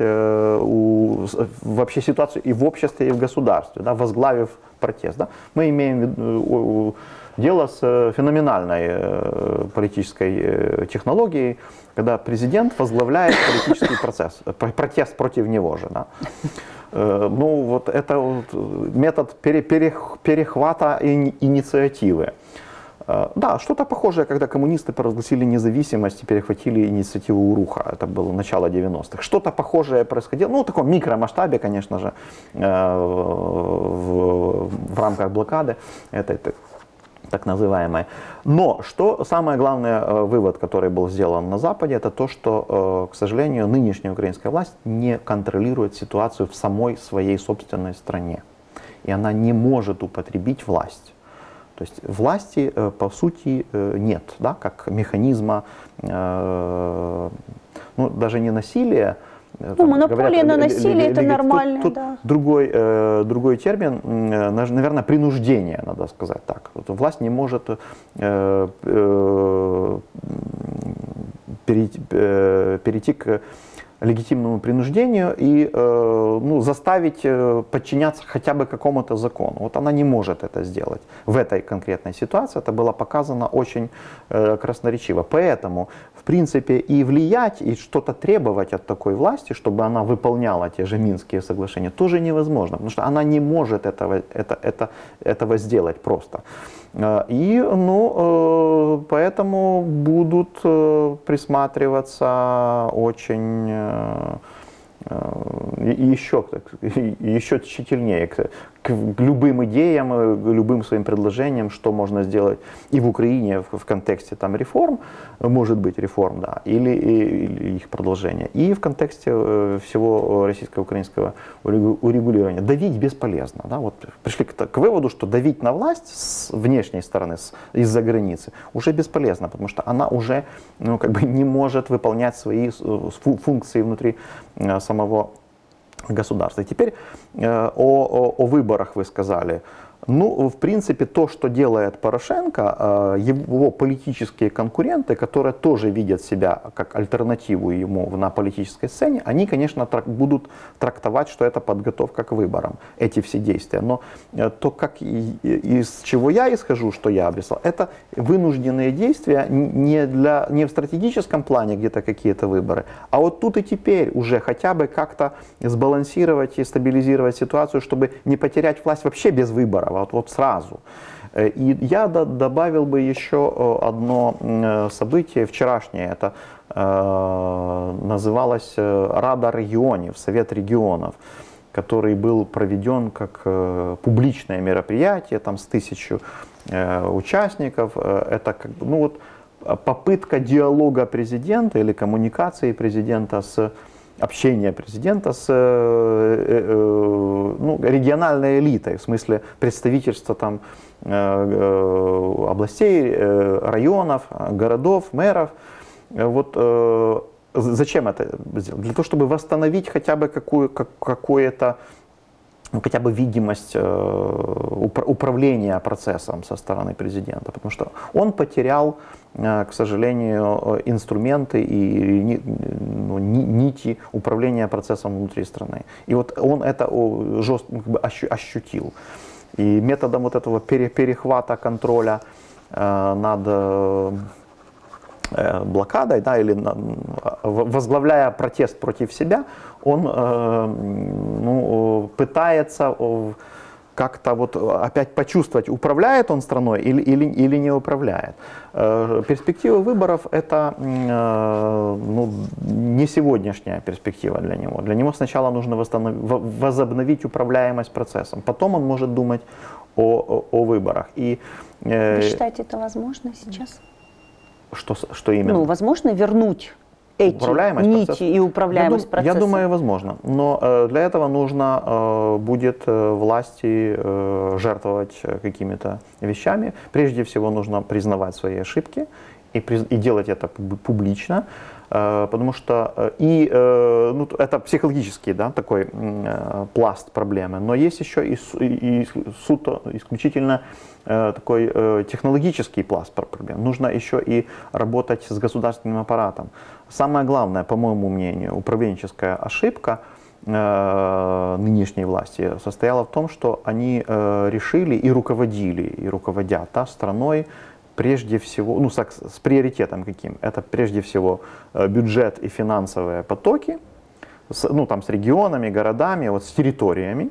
вообще ситуацию и в обществе, и в государстве, да, возглавив протест. Да. Мы имеем э, дело с э, феноменальной э, политической технологией, когда президент возглавляет политический процесс, протест против него же. Да. Ну вот это вот метод перехвата инициативы. Э, да, что-то похожее, когда коммунисты провозгласили независимость и перехватили инициативу Уруха. Это было начало 90-х. Что-то похожее происходило, ну, в таком микромасштабе, конечно же, э, в, в рамках блокады этой так называемой. Но что самое главное э, вывод, который был сделан на Западе, это то, что, к сожалению, нынешняя украинская власть не контролирует ситуацию в самой своей собственной стране. И она не может употребить власть То есть власти, э, по сути, э, нет, да, как механизма, э, ну, даже не насилия, ну, монополия говорят, на насилие это нормально. Тут, тут да. другой, э, другой термин, э, наверное, принуждение, надо сказать так. Вот власть не может э, э, перейти, э, перейти к легитимному принуждению и э, ну, заставить э, подчиняться хотя бы какому-то закону. Вот она не может это сделать. В этой конкретной ситуации это было показано очень э, красноречиво. Поэтому, в принципе, и влиять, и что-то требовать от такой власти, чтобы она выполняла те же Минские соглашения, тоже невозможно, потому что она не может этого, это, это, этого сделать просто. Э, и ну, э, поэтому будут э, присматриваться очень и еще, еще тщательнее к, к любым идеям, к любым своим предложениям, что можно сделать и в Украине в, в контексте там реформ, может быть реформ, да, или, или их продолжение, и в контексте всего российско-украинского урегулирования. Давить бесполезно. Да? Вот пришли к, к выводу, что давить на власть с внешней стороны, из-за границы, уже бесполезно, потому что она уже ну, как бы не может выполнять свои функции внутри самого государства. Теперь э, о, о, о выборах вы сказали. Ну, в принципе, то, что делает Порошенко, э, его политические конкуренты, которые тоже видят себя как альтернативу ему на политической сцене, они, конечно, будут трактовать, что это подготовка к выборам, эти все действия. Но э, то, как из чего я исхожу, что я обрисовал, это вынужденные действия не, для, не в стратегическом плане где-то какие-то выборы, а вот тут и теперь уже хотя бы как-то сбалансировать и стабилизировать ситуацию, чтобы не потерять власть вообще без выборов вот, вот сразу. Э, и я добавил бы еще э, одно э, событие вчерашнее. Это называлось Рада регионов, Совет регионов который был проведен как публичное мероприятие, там с тысячу участников. Это как бы, ну вот, попытка диалога президента или коммуникации президента с общения президента с э, э, ну, региональной элитой, в смысле представительства там, э, областей, районов, городов, мэров. Вот зачем это сделать? Для того, чтобы восстановить хотя бы какую, как, какое-то ну, хотя бы видимость э, управления процессом со стороны президента, потому что он потерял, э, к сожалению, инструменты и ну, нити управления процессом внутри страны. И вот он это жестко ну, ощутил. И методом вот этого перехвата контроля э, над блокадой, да, или возглавляя протест против себя, он э, ну, пытается как-то вот опять почувствовать, управляет он страной или, или, или не управляет. Э, перспектива выборов это э, ну, не сегодняшняя перспектива для него. Для него сначала нужно возобновить управляемость процессом, потом он может думать о, о, о выборах. И, Вы считаете это возможно сейчас? Что, что именно? Ну, возможно вернуть эти управляемость нити процесса. и управляемость я процесса? Я думаю, возможно. Но э, для этого нужно э, будет э, власти э, жертвовать какими-то вещами. Прежде всего нужно признавать свои ошибки и, и делать это публично. Э, потому что э, и э, ну, это психологический да, такой пласт проблемы, но есть еще и, и, суд исключительно такой технологический пласт проблем. Нужно еще и работать с государственным аппаратом. Самое главное, по моему мнению, управленческая ошибка нынешней власти состояла в том, что они решили и руководили, и руководят да, страной прежде всего, ну, с, с приоритетом каким? Это прежде всего э, бюджет и финансовые потоки, с, ну, там, с регионами, городами, вот, с территориями,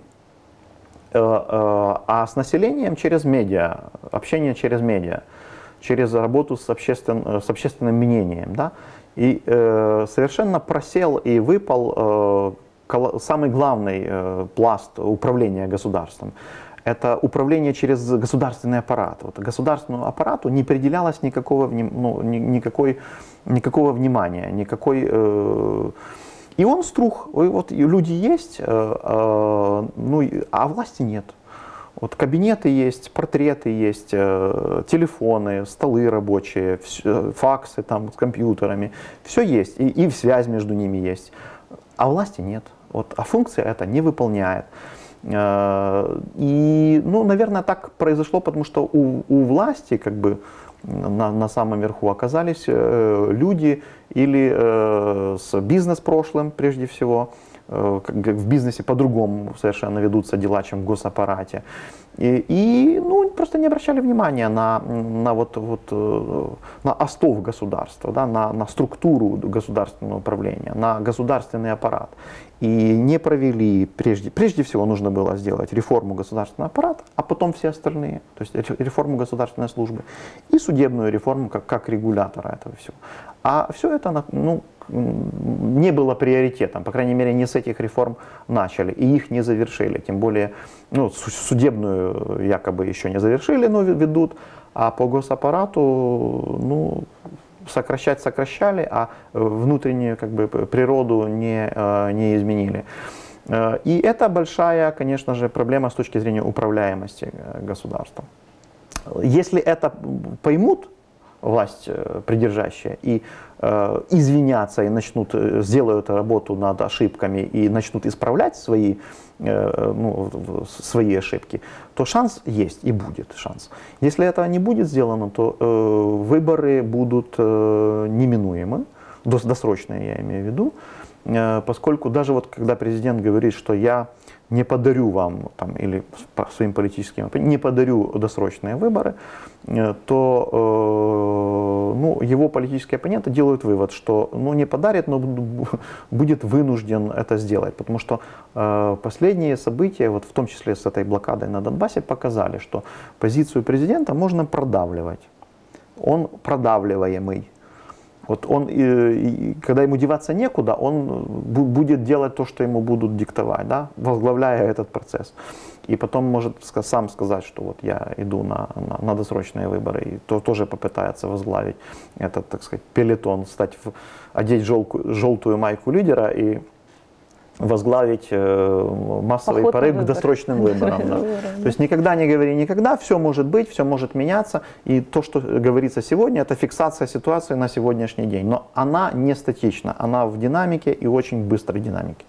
э, э, а с населением через медиа, общение через медиа, через работу с, обществен, с общественным мнением, да, и э, совершенно просел и выпал э, самый главный э, пласт управления государством это управление через государственный аппарат. Вот государственному аппарату не определялось никакого, ну, никакой, никакого внимания, никакой... Э, и он струх, вот люди есть, э, э, ну, а власти нет. Вот кабинеты есть, портреты есть, э, телефоны, столы рабочие, все, факсы там с компьютерами, все есть, и, и связь между ними есть. А власти нет. Вот, а функция это не выполняет. Э, и, ну, наверное, так произошло, потому что у, у власти, как бы, на, на самом верху оказались э, люди или э, с бизнес-прошлым, прежде всего, в бизнесе по-другому совершенно ведутся дела, чем в госаппарате. И, и ну, просто не обращали внимания на, на, вот, вот, на остов государства, да, на, на структуру государственного управления, на государственный аппарат. И не провели, прежде, прежде всего нужно было сделать реформу государственного аппарата, а потом все остальные, то есть реформу государственной службы и судебную реформу как, как регулятора этого всего. А все это ну, не было приоритетом, по крайней мере, не с этих реформ начали, и их не завершили, тем более ну, судебную якобы еще не завершили, но ведут, а по госаппарату ну, сокращать сокращали, а внутреннюю как бы, природу не, э, не изменили. Э, и это большая, конечно же, проблема с точки зрения управляемости э, государством. Если это поймут, власть придержащая, и Э, извинятся и начнут, э, сделают работу над ошибками и начнут исправлять свои, э, ну, свои ошибки, то шанс есть и будет шанс. Если этого не будет сделано, то выборы будут неминуемы, досрочные я имею в виду, поскольку даже вот когда президент говорит, что я не подарю вам там, или своим политическим, не подарю досрочные выборы, э, то э, ну, его политические оппоненты делают вывод, что ну, не подарит, но будет вынужден это сделать. Потому что э, последние события, вот в том числе с этой блокадой на Донбассе, показали, что позицию президента можно продавливать. Он продавливаемый. Вот он, когда ему деваться некуда, он будет делать то, что ему будут диктовать, да, возглавляя этот процесс. И потом может сам сказать, что вот я иду на, на, на досрочные выборы, и то, тоже попытается возглавить этот, так сказать, пелетон, стать, одеть желтую, желтую майку лидера и возглавить э, массовый Поход порыв к досрочным выборам. Да. То есть никогда не говори никогда, все может быть, все может меняться. И то, что говорится сегодня, это фиксация ситуации на сегодняшний день. Но она не статична, она в динамике и очень быстрой динамике.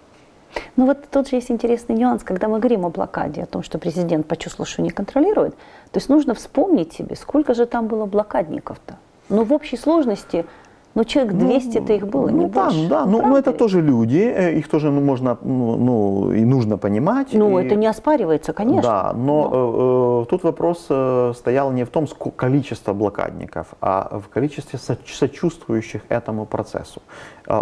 Ну вот тут же есть интересный нюанс, когда мы говорим о блокаде, о том, что президент почувствовал, что не контролирует, то есть нужно вспомнить себе, сколько же там было блокадников-то. Но ну, в общей сложности ну, человек 200-то ну, их было, ну, не да, больше. Да, ну, ну это тоже люди, э, их тоже ну, можно, ну, ну, и нужно понимать. Ну, и, это не оспаривается, конечно. Да, но, но. Э, э, тут вопрос э, стоял не в том количество блокадников, а в количестве сочувствующих этому процессу.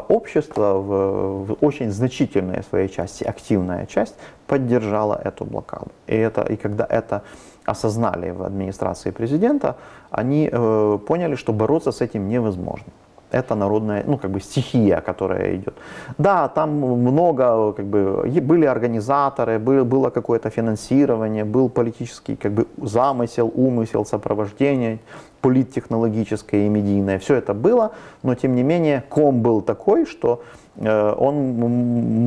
Общество в, в очень значительной своей части, активная часть, поддержала эту блокаду. И, это, и когда это осознали в администрации президента, они э, поняли, что бороться с этим невозможно это народная, ну, как бы стихия, которая идет. Да, там много, как бы, были организаторы, было, какое-то финансирование, был политический, как бы, замысел, умысел, сопровождение, политтехнологическое и медийное. Все это было, но, тем не менее, ком был такой, что э, он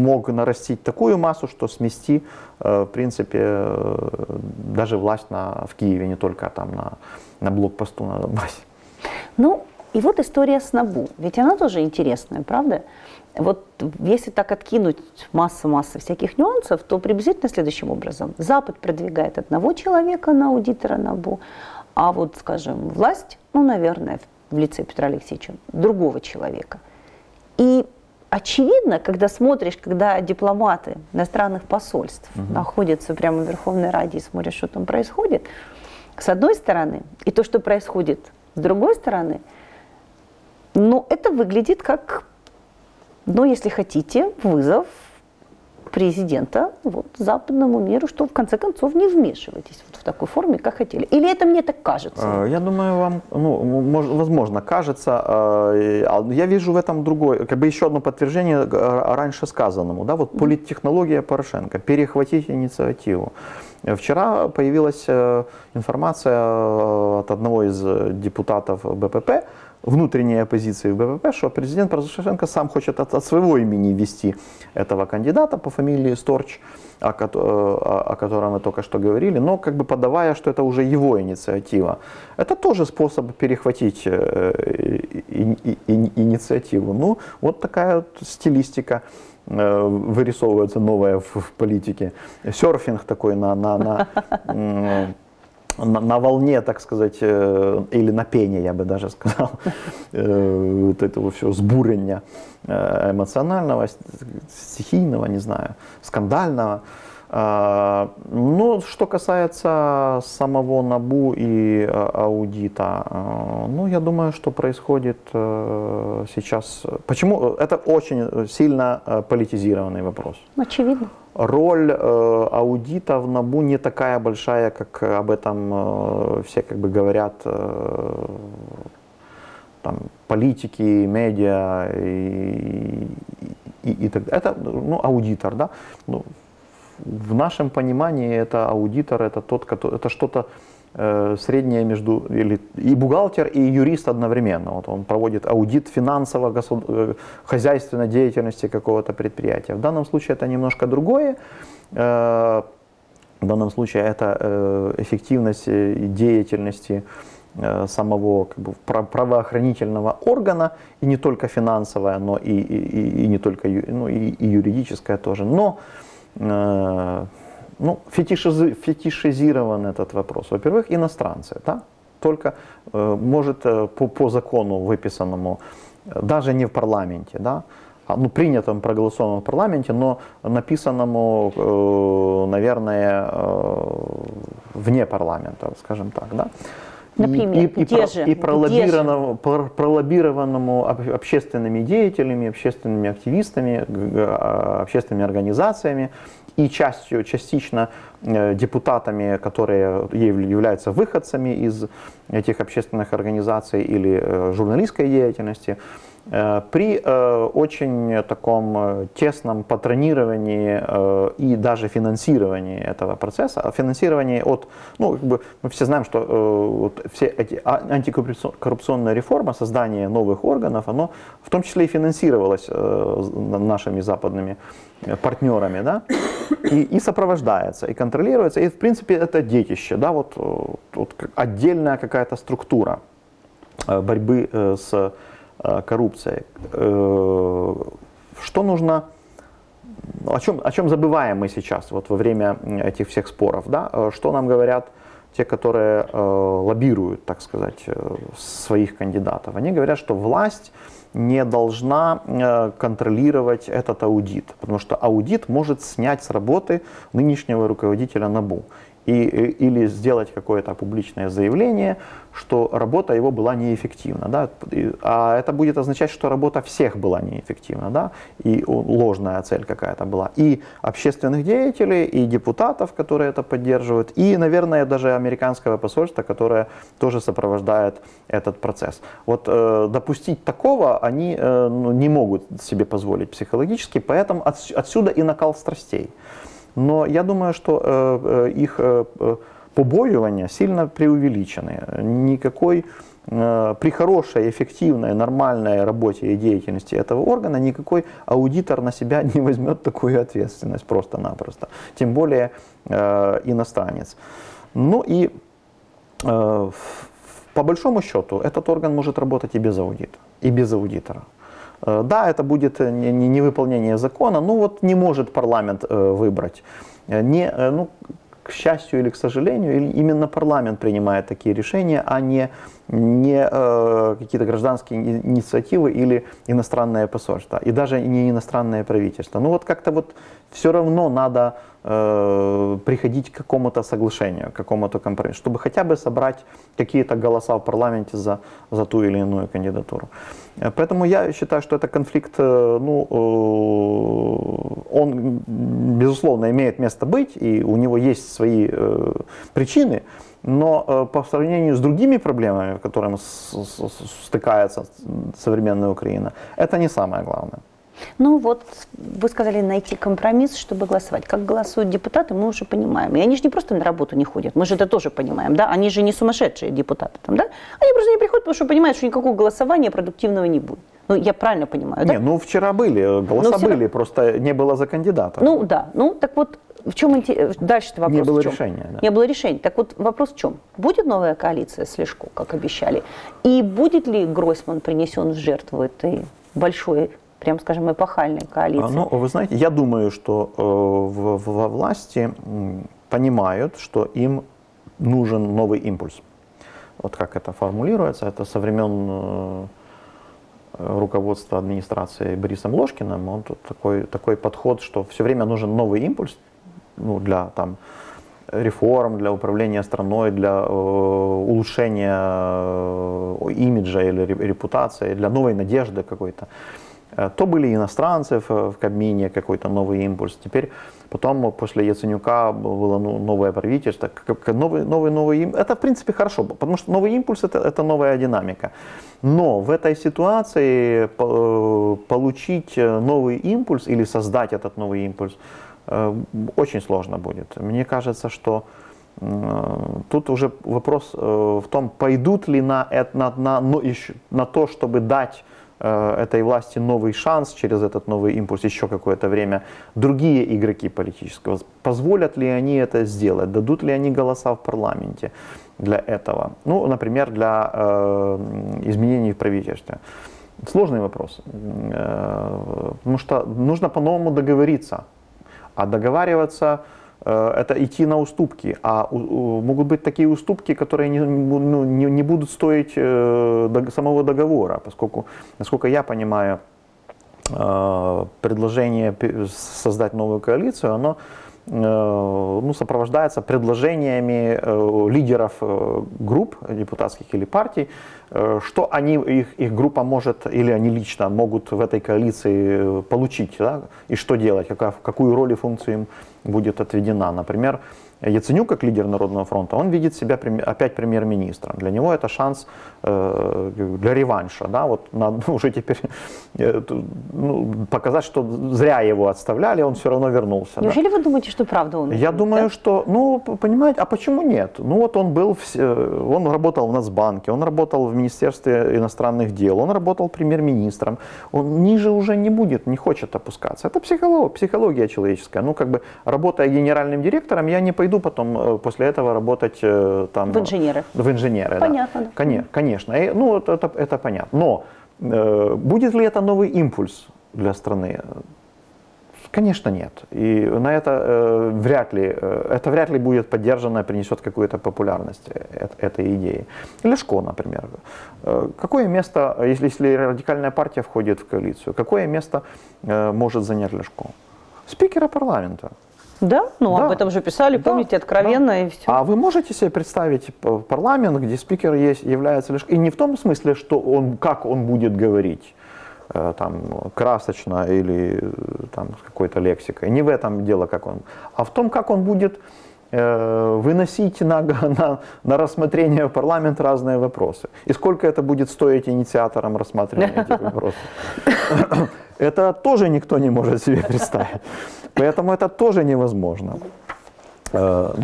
мог нарастить такую массу, что смести, э, в принципе, э, даже власть на, в Киеве, не только там на, на блокпосту на Донбассе. Ну, и вот история с Набу. Ведь она тоже интересная, правда? Вот если так откинуть массу-массу всяких нюансов, то приблизительно следующим образом. Запад продвигает одного человека на аудитора НАБУ, а вот, скажем, власть, ну, наверное, в лице Петра Алексеевича, другого человека. И очевидно, когда смотришь, когда дипломаты иностранных посольств угу. находятся прямо в Верховной Раде и смотришь, что там происходит, с одной стороны, и то, что происходит с другой стороны – но это выглядит как, ну, если хотите, вызов президента вот, западному миру, что в конце концов не вмешивайтесь вот в такой форме, как хотели. Или это мне так кажется? А, я думаю, вам, ну, возможно, кажется. А, а я вижу в этом другое, как бы еще одно подтверждение раньше сказанному. Да, вот политтехнология Порошенко, перехватить инициативу. Вчера появилась э, информация э, от одного из депутатов БПП, внутренней оппозиции в БПП, что президент Порошенко сам хочет от, от своего имени ввести этого кандидата по фамилии Сторч, о, о, о котором мы только что говорили, но как бы подавая, что это уже его инициатива. Это тоже способ перехватить э, и, и, и, инициативу. Ну, вот такая вот стилистика э, вырисовывается новая в, в политике. Серфинг такой на, на, на на, на волне, так сказать, э, или на пене, я бы даже сказал, э, вот этого всего сбурения э, эмоционального, стихийного, не знаю, скандального. А, но что касается самого НАБУ и аудита, ну, я думаю, что происходит сейчас... Почему? Это очень сильно политизированный вопрос. Очевидно роль э, аудита в НАБУ не такая большая, как об этом э, все как бы говорят э, там, политики, медиа и, и, и так далее. Это ну, аудитор, да? Ну, в нашем понимании это аудитор, это тот, который, это что-то Э, среднее между или, и бухгалтер, и юрист одновременно. Вот он проводит аудит финансово э, хозяйственной деятельности какого-то предприятия. В данном случае это немножко другое. Э, в данном случае это эффективность деятельности самого как бы, правоохранительного органа, и не только финансовая, но и, и, и не только ну, и, и юридическая тоже. Но ну, фетишиз, фетишизирован этот вопрос. Во-первых, иностранцы, да? только э, может э, по, по закону выписанному, э, даже не в парламенте, да, а, ну, принятом, проголосованном в парламенте, но написанному, э, наверное, э, вне парламента, скажем так, да. Например, и, и, где и, же? и пролоббированному, про, пролоббированному общественными деятелями, общественными активистами, а, общественными организациями, и частью, частично э, депутатами, которые являются выходцами из этих общественных организаций или э, журналистской деятельности, при э, очень таком э, тесном патронировании и даже финансировании этого процесса, финансировании от, ну, как бы мы все знаем, что вот все эти а, антикоррупционная реформа, создание новых органов, оно в том числе и финансировалось нашими западными партнерами, да, и, и сопровождается, и контролируется, и в принципе это детище, да, вот, вот отдельная какая-то структура борьбы с Э, коррупция. Э, что нужно, о чем, о чем забываем мы сейчас вот во время этих всех споров? Да? Э, что нам говорят те, которые лоббируют, так сказать, своих кандидатов? Они говорят, что власть не должна контролировать этот аудит, потому что аудит может снять с работы нынешнего руководителя НАБУ и, или сделать какое-то публичное заявление, что работа его была неэффективна. Да? А это будет означать, что работа всех была неэффективна, да? и ложная цель какая-то была. И общественных деятелей, и депутатов, которые это поддерживают, и, наверное, даже американского посольства, которое тоже сопровождает этот процесс. Вот э, допустить такого они э, ну, не могут себе позволить психологически, поэтому от, отсюда и накал страстей. Но я думаю, что э, э их э, э, побоивания сильно преувеличены. Никакой э, при хорошей, эффективной, нормальной работе и деятельности этого органа никакой аудитор на себя не возьмет такую ответственность просто-напросто. Тем более э, иностранец. Ну и э, по большому счету этот орган может работать и без аудита, и без аудитора. Э, да, это будет невыполнение закона, но вот не может парламент э, выбрать. Э, не, ну, к счастью или к сожалению, именно парламент принимает такие решения, а не, не э, какие-то гражданские инициативы или иностранное посольство, и даже не иностранное правительство. Ну вот как-то вот все равно надо э, приходить к какому-то соглашению, к какому-то компромиссу, чтобы хотя бы собрать какие-то голоса в парламенте за, за ту или иную кандидатуру. Э, поэтому я считаю, что это конфликт, э, ну, э, он, безусловно, имеет место быть, и у него есть свои причины, но по сравнению с другими проблемами, с которыми стыкается современная Украина, это не самое главное. Ну вот, вы сказали найти компромисс, чтобы голосовать. Как голосуют депутаты, мы уже понимаем. И они же не просто на работу не ходят, мы же это тоже понимаем, да? Они же не сумасшедшие депутаты там, да? Они просто не приходят, потому что понимают, что никакого голосования продуктивного не будет. Ну, я правильно понимаю, да? Не, ну вчера были, голоса ну, вчера... были, просто не было за кандидата. Ну да, ну так вот, в чем дальше вопрос? Не было решения. Да. Не было решения. Так вот вопрос в чем? Будет новая коалиция с Лешко, как обещали? И будет ли Гройсман принесен в жертву этой большой, прям скажем, эпохальной коалиции? Ну, вы знаете, я думаю, что э, во власти понимают, что им нужен новый импульс. Вот как это формулируется, это со времен э, руководства администрации Борисом Ложкиным, он тут такой, такой подход, что все время нужен новый импульс ну, для там, реформ, для управления страной, для э, улучшения э, имиджа или репутации, для новой надежды какой-то. Э, то были иностранцы в, в Кабмине, какой-то новый импульс. Теперь потом после Яценюка было ну, новое правительство, новый, новый, новый импульс. Это в принципе хорошо, потому что новый импульс это, это новая динамика. Но в этой ситуации э, получить новый импульс или создать этот новый импульс очень сложно будет. Мне кажется, что Тут уже вопрос в том, пойдут ли на, на, на, на то, чтобы дать Э, этой власти новый шанс через этот новый импульс еще какое-то время. Другие игроки политического, позволят ли они это сделать, дадут ли они голоса в парламенте для этого? Ну, например, для э, изменений в правительстве. Сложный вопрос, э, потому что нужно по-новому договориться, а договариваться Э, это идти на уступки. А могут быть такие уступки, которые не, ну, не, не будут стоить э, самого договора, поскольку, насколько я понимаю, э, предложение создать новую коалицию, оно ну, сопровождается предложениями лидеров групп депутатских или партий, что они, их, их группа может или они лично могут в этой коалиции получить, да, и что делать, какая, какую роль и функцию им будет отведена. Например, Яценюк, как лидер Народного фронта, он видит себя опять премьер-министром. Для него это шанс э, для реванша. Да? Вот надо уже теперь э, ну, показать, что зря его отставляли, он все равно вернулся. Неужели да? вы думаете, что правда он? Я думаю, да? что, ну, понимаете, а почему нет? Ну вот он был, в, э, он работал в Нацбанке, он работал в Министерстве иностранных дел, он работал премьер-министром. Он ниже уже не будет, не хочет опускаться. Это психология, психология человеческая. Ну, как бы, работая генеральным директором, я не пойду пойду потом э, после этого работать э, там... В инженеры. В инженеры, Понятно. Да. Конечно, конечно. Ну, это, это, это понятно. Но э, будет ли это новый импульс для страны? Конечно, нет. И на это э, вряд ли, э, это вряд ли будет поддержано, принесет какую-то популярность э, этой идеи. Лешко, например. Э, какое место, если, если радикальная партия входит в коалицию, какое место э, может занять Лешко? Спикера парламента. Да? Ну, да. об этом же писали, да. помните, откровенно да. и все. А вы можете себе представить парламент, где спикер есть, является лишь... И не в том смысле, что он, как он будет говорить, э, там, красочно или э, там, с какой-то лексикой. Не в этом дело, как он, а в том, как он будет э, выносить на, на, на рассмотрение в парламент разные вопросы. И сколько это будет стоить инициаторам рассматривания этих вопросов. Это тоже никто не может себе представить. Поэтому это тоже невозможно. Э,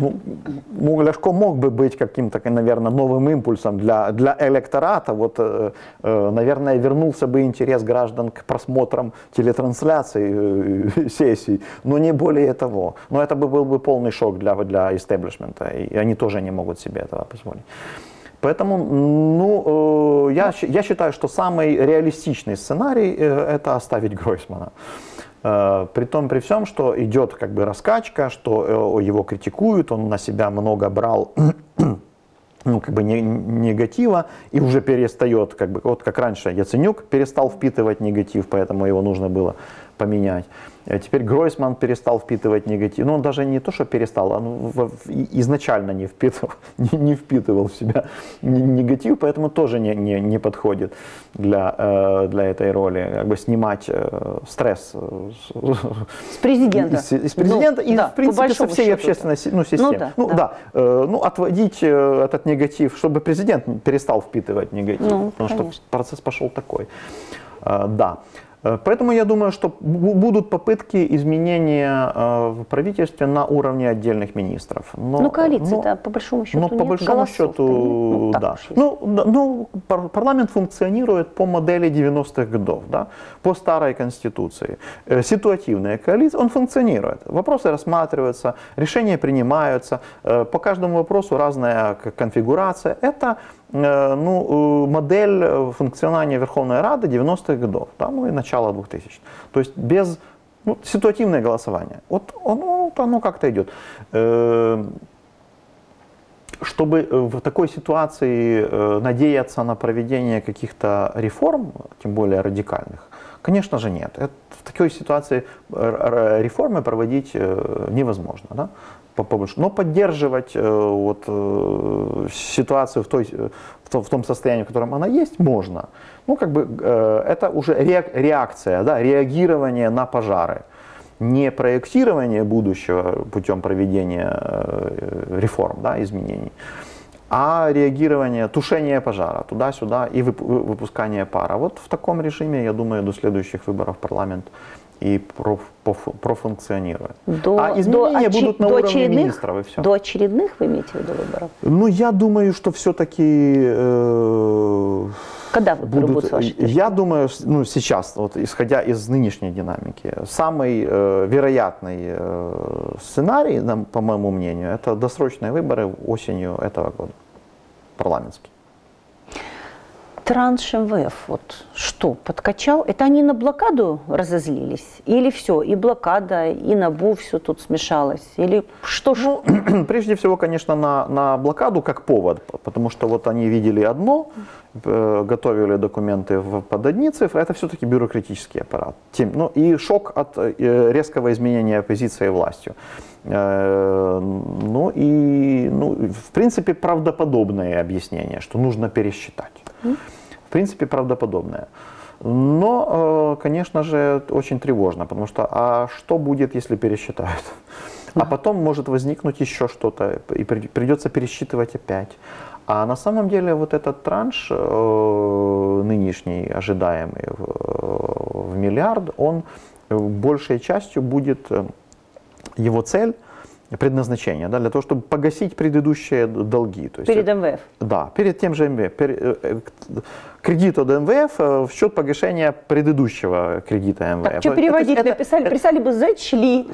ну, Ляшко мог бы быть каким-то, наверное, новым импульсом для, для электората. Вот, э, э, наверное, вернулся бы интерес граждан к просмотрам телетрансляций сессий, но не более того. Но это бы был бы полный шок для, для истеблишмента, и они тоже не могут себе этого позволить. Поэтому ну, я, я считаю, что самый реалистичный сценарий – это оставить Гройсмана. Э, при том, при всем, что идет как бы раскачка, что э, его критикуют, он на себя много брал ну, как бы не, негатива и уже перестает, как бы, вот как раньше Яценюк перестал впитывать негатив, поэтому его нужно было поменять. А теперь Гройсман перестал впитывать негатив. Ну, он даже не то, что перестал, он изначально не впитывал, не, не впитывал в себя негатив, поэтому тоже не, не, не подходит для, э, для этой роли. Как бы снимать э, стресс с президента. Из, из президента ну, и, да, в принципе, со всей общественной ну, системы. Ну, да, ну, да. да э, ну, отводить этот негатив, чтобы президент перестал впитывать негатив. Ну, потому конечно. что процесс пошел такой. Да. Э, поэтому я думаю, что будут попытки изменения э, в правительстве на уровне отдельных министров. Но, ну, коалиции, да, по большому счету Но нет. по большому счету, ну, да. Ну, ну, парламент функционирует по модели 90-х годов, да, по старой конституции. Э, ситуативная коалиция, он функционирует. Вопросы рассматриваются, решения принимаются, по каждому вопросу разная конфигурация. Это ну, э, модель функционирования Верховной Рады 90-х годов, ну и начала 2000 То есть без ну, ситуативное голосование. Вот оно, оно как-то идет. Э, чтобы в такой ситуации надеяться на проведение каких-то реформ, тем более радикальных, конечно же нет. Это, в такой ситуации реформы проводить невозможно. Да? Побольше. Но поддерживать э, вот, э, ситуацию в, той, в, том состоянии, в котором она есть, можно. Ну, как бы э, это уже реакция, да, реагирование на пожары. Не проектирование будущего путем проведения реформ, да, изменений, а реагирование, тушение пожара туда-сюда и выпускание пара. Вот в таком режиме, я думаю, до следующих выборов парламент и профункционирует. До, а изменения до, будут на до уровне министров и все. До очередных вы имеете в виду выборов? Ну, я думаю, что все-таки... Э, Когда выборы будут, будут Я думаю, ну, сейчас, вот, исходя из нынешней динамики, самый э, вероятный э, сценарий, по моему мнению, это досрочные выборы осенью этого года, парламентские транш МВФ, вот что, подкачал? Это они на блокаду разозлились? Или все, и блокада, и НАБУ все тут смешалось? Или что? Ну, прежде всего, конечно, на, на блокаду как повод, потому что вот они видели одно, готовили документы в, под одни цифры, это все-таки бюрократический аппарат. Тем, ну, и шок от э, резкого изменения оппозиции властью. Э, ну и, ну, в принципе, правдоподобное объяснение, что нужно пересчитать в принципе, правдоподобное. Но, э, конечно же, очень тревожно, потому что а что будет, если пересчитают? А потом может возникнуть еще что-то, и придется пересчитывать опять. А на самом деле вот этот транш э, нынешний, ожидаемый в, миллиард, он большей частью будет, его цель предназначение, да, для того, чтобы погасить предыдущие долги. То есть, перед МВФ? Да, перед тем же МВФ. Перед, э, кредит от МВФ э, в счет погашения предыдущего кредита МВФ. Так, что переводить это, написали? Это, писали бы «зачли».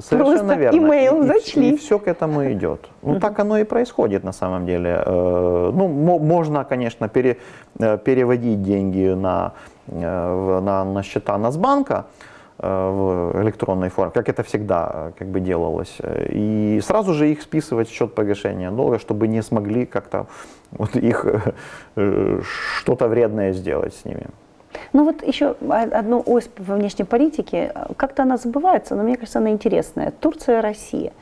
Совершенно верно. имейл «зачли». И, и все к этому идет. Ну, так оно и происходит на самом деле. Э, ну, можно, конечно, пере, переводить деньги на, на, на счета Нацбанка, Э, в электронной форме, как это всегда э, как бы делалось. И сразу же их списывать в счет погашения долга, чтобы не смогли как-то вот их э, что-то вредное сделать с ними. Ну вот еще одну ось во внешней политике, как-то она забывается, но мне кажется, она интересная. Турция, Россия.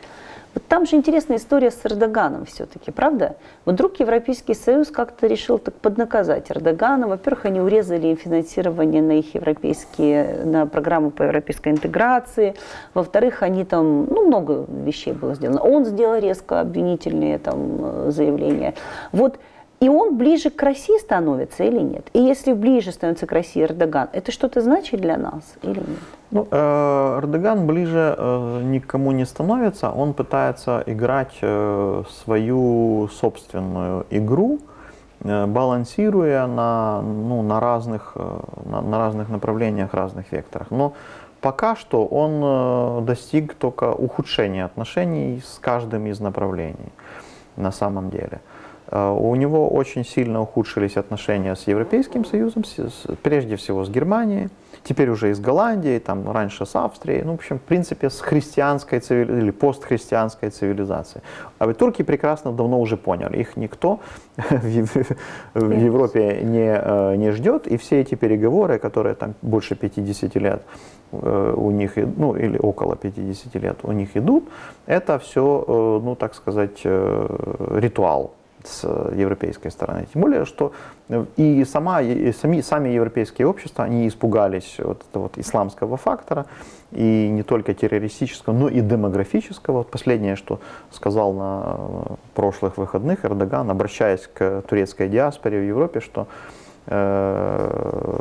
Вот там же интересная история с Эрдоганом все-таки, правда? Вдруг Европейский Союз как-то решил так поднаказать Эрдогана. Во-первых, они урезали финансирование на их европейские, на программу по европейской интеграции. Во-вторых, они там, ну, много вещей было сделано. Он сделал резко обвинительные там заявления. Вот и он ближе к России становится или нет? И если ближе становится к России Эрдоган, это что-то значит для нас или нет? Ну, э, Эрдоган ближе э, никому не становится, он пытается играть э, свою собственную игру, балансируя на, ну, на, разных, на, на разных направлениях, разных векторах. Но пока что он достиг только ухудшения отношений с каждым из направлений на самом деле. Э, у него очень сильно ухудшились отношения с Европейским Союзом, прежде всего с Германией, теперь уже и с Голландией, там раньше с Австрией, ну, в общем, в принципе, с христианской цивили... или постхристианской цивилизацией. А ведь турки прекрасно давно уже поняли, их никто в Европе не, э, не ждет, и все эти переговоры, которые там больше 50 лет э, у них, ну, или около 50 лет у них идут, это все, ну, так сказать, ритуал с европейской стороны. Тем более, что э, и, сама, и сами, сами европейские общества, они испугались вот этого вот исламского фактора, и не только террористического, но и демографического. Вот последнее, что сказал на прошлых выходных Эрдоган, обращаясь к турецкой диаспоре в Европе, что э,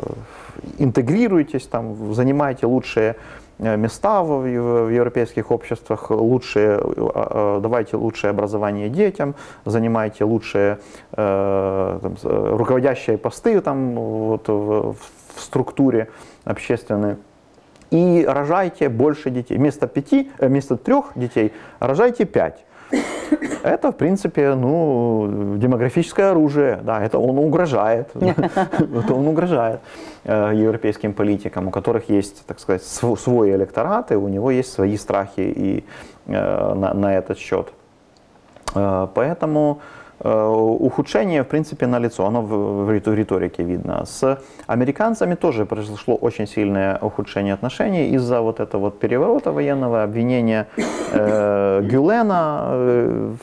интегрируйтесь, там, занимайте лучшие Э, места в, в европейских обществах, лучшие, э, э, давайте лучшее образование детям, занимайте лучшие э, там, руководящие посты там, вот, в, в структуре общественной. И рожайте больше детей. Вместо, пяти, вместо трех детей рожайте пять. Это, в принципе, ну, демографическое оружие, да, это он угрожает, это он угрожает э, европейским политикам, у которых есть, так сказать, свой электорат, и у него есть свои страхи и э, на, на этот счет. Э, поэтому ухудшение, в принципе, на лицо, оно в риторике видно. С американцами тоже произошло очень сильное ухудшение отношений из-за вот этого вот переворота военного, обвинения э, Гюлена, э,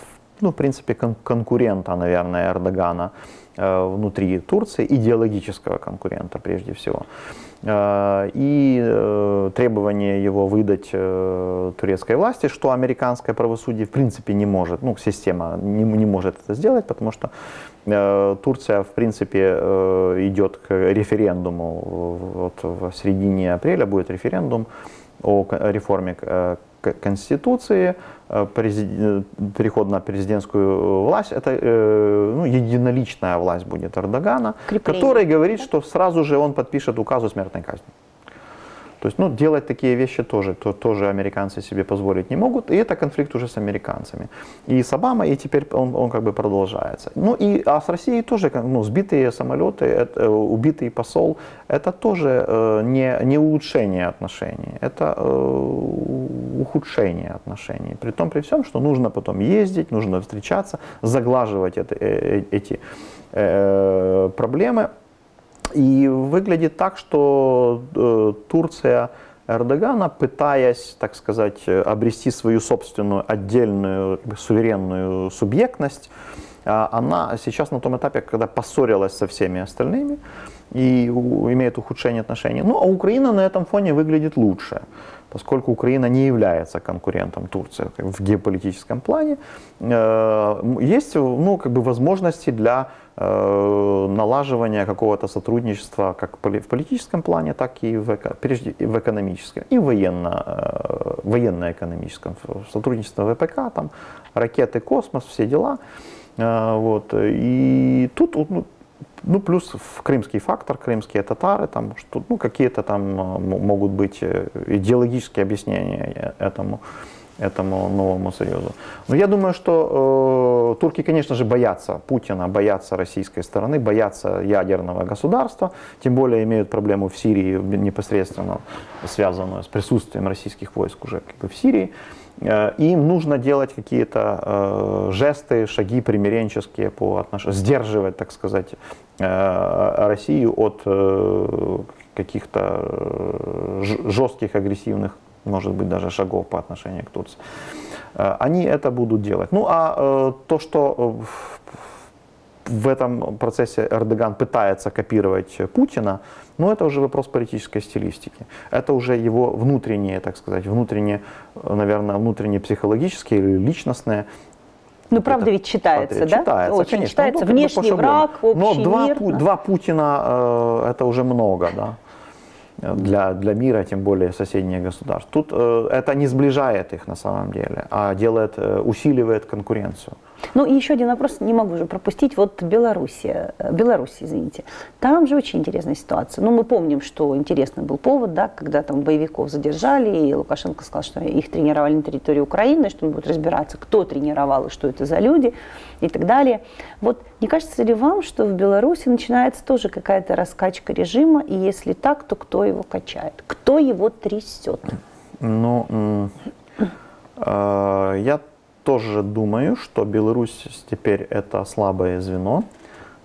ну, в принципе, кон- конкурента, наверное, Эрдогана э, внутри Турции, идеологического конкурента прежде всего. Э, и э, требование его выдать э, турецкой власти, что американское правосудие в принципе не может, ну, система не, не может это сделать, потому что Турция, в принципе, идет к референдуму. Вот в середине апреля будет референдум о реформе Конституции, переход на президентскую власть, это ну, единоличная власть будет Эрдогана, Крепление. который говорит, что сразу же он подпишет указ о смертной казни. То есть, ну, делать такие вещи тоже, то, тоже американцы себе позволить не могут. И это конфликт уже с американцами. И с Обамой, и теперь он, он как бы продолжается. Ну, и, а с Россией тоже, ну, сбитые самолеты, это, убитый посол, это тоже э, не, не улучшение отношений, это э, ухудшение отношений. При том, при всем, что нужно потом ездить, нужно встречаться, заглаживать это, э, э эти э, проблемы. И выглядит так, что э, Турция Эрдогана, пытаясь, так сказать, обрести свою собственную отдельную суверенную субъектность, э, она сейчас на том этапе, когда поссорилась со всеми остальными и имеет ухудшение отношений. Ну, а Украина на этом фоне выглядит лучше поскольку Украина не является конкурентом Турции в геополитическом плане, э, есть ну, как бы возможности для э, налаживания какого-то сотрудничества как в политическом плане, так и в, прежде в экономическом, и военно, э, военно-экономическом. Сотрудничество ВПК, там, ракеты, космос, все дела. Вот. И тут ну, ну, плюс в крымский фактор, крымские татары, там, что, ну, какие-то там могут быть э, идеологические объяснения этому, этому новому союзу. Но я думаю, что э, турки, конечно же, боятся Путина, боятся российской стороны, боятся ядерного государства, тем более имеют проблему в Сирии непосредственно связанную с присутствием российских войск уже как бы в Сирии. Э, им нужно делать какие-то э, жесты, шаги примиренческие по отношению, сдерживать, так сказать, э, Россию от э, каких-то э, жестких, агрессивных, может быть, даже шагов по отношению к Турции. Э, они это будут делать. Ну а э, то, что в этом процессе Эрдоган пытается копировать Путина, но это уже вопрос политической стилистики. Это уже его внутренние, так сказать, внутренние, наверное, внутренние психологические или личностные ну, правда ведь читается, да? Читается, Очень конечно. читается. Ну, Внешний враг, общий Но два, мир. два Путина э, это уже много, да для, для мира, тем более соседних государств. Тут э, это не сближает их на самом деле, а делает, э, усиливает конкуренцию. Ну и еще один вопрос, не могу уже пропустить. Вот Белоруссия, э, Беларусь, извините. Там же очень интересная ситуация. Ну мы помним, что интересный был повод, да, когда там боевиков задержали, и Лукашенко сказал, что их тренировали на территории Украины, что он будет разбираться, кто тренировал и что это за люди и так далее. Вот не кажется ли вам, что в Беларуси начинается тоже какая-то раскачка режима, и если так, то кто его качает? Кто его трясет? Ну, э, я тоже думаю, что Беларусь теперь это слабое звено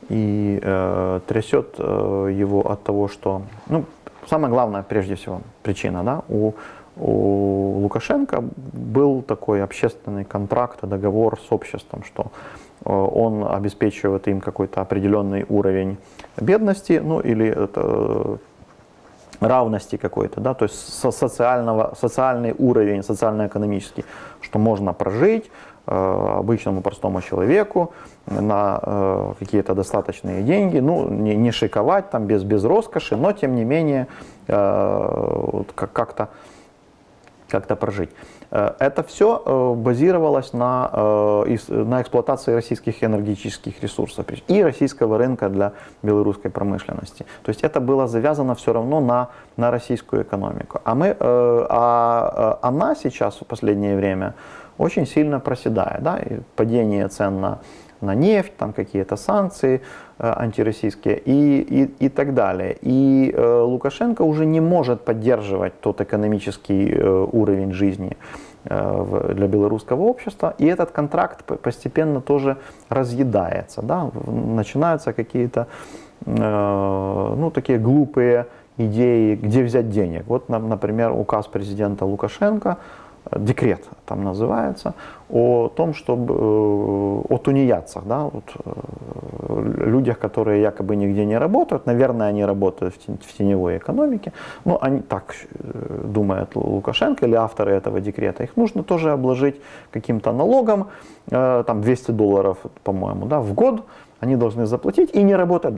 и э, трясет э, его от того, что, ну, самое главное, прежде всего, причина, да, у, у Лукашенко был такой общественный контракт, договор с обществом, что э, он обеспечивает им какой-то определенный уровень бедности, ну или это равности какой-то, да, то есть социального, социальный уровень, социально-экономический, что можно прожить, обычному простому человеку на какие-то достаточные деньги, ну, не, не шиковать там без, без роскоши, но тем не менее вот, как-то как-то прожить. Э, это все э, базировалось на, э, на эксплуатации российских энергетических ресурсов и российского рынка для белорусской промышленности. То есть это было завязано все равно на, на российскую экономику. А, мы, а она сейчас в последнее время очень сильно проседает. Да? Падение цен на на нефть, там какие-то санкции антироссийские и, и, и так далее. И э, Лукашенко уже не может поддерживать тот экономический э, уровень жизни э, в, для белорусского общества, и этот контракт постепенно тоже разъедается. Да? Начинаются какие-то э, ну, такие глупые идеи, где взять денег. Вот, например, указ президента Лукашенко декрет там называется, о том, чтобы э, о тунеядцах, да, вот, э, людях, которые якобы нигде не работают, наверное, они работают в теневой экономике, но они так э, думает Лукашенко или авторы этого декрета, их нужно тоже обложить каким-то налогом, там 200 долларов, по-моему, да, в год, они должны заплатить и не работать.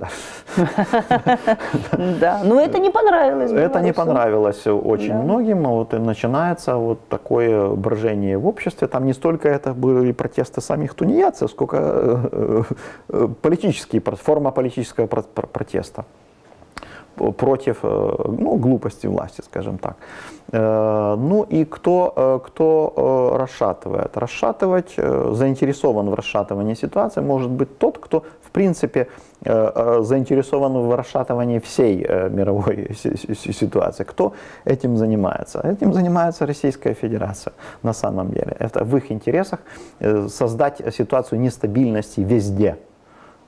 Да, но это не понравилось. Это не понравилось очень многим. Вот и начинается вот такое брожение в обществе. Там не столько это были протесты самих тунеядцев, сколько э, э, политические, форма политического протеста против э, ну, глупости власти, скажем так. Э, ну и кто, э, кто расшатывает? Расшатывать, заинтересован в расшатывании ситуации может быть тот, кто в принципе заинтересован в расшатывании всей мировой ситуации. Кто этим занимается? Этим занимается Российская Федерация на самом деле. Это в их интересах создать ситуацию нестабильности везде.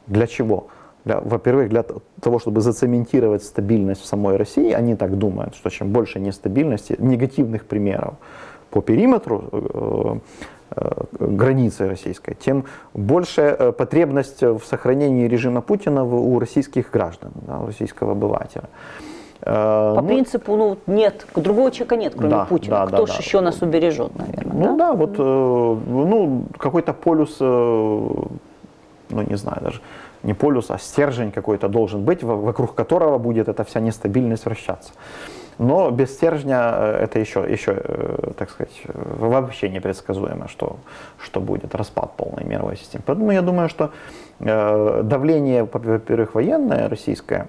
Для чего? Для, во-первых, для того, чтобы зацементировать стабильность в самой России, они так думают, что чем больше нестабильности, негативных примеров по периметру э, э, границы российской, тем больше э, потребность в сохранении режима Путина у российских граждан, да, у российского обывателя. По ну, принципу, ну нет, другого человека нет, кроме да, Путина. Да, Кто да, же да. еще нас убережет, наверное? Ну да, да вот ну какой-то полюс, ну не знаю даже не полюс, а стержень какой-то должен быть, вокруг которого будет эта вся нестабильность вращаться. Но без стержня э, это еще, еще э, так сказать, вообще непредсказуемо, что, что будет распад полной мировой системы. Поэтому я думаю, что э, давление, во-первых, военное российское,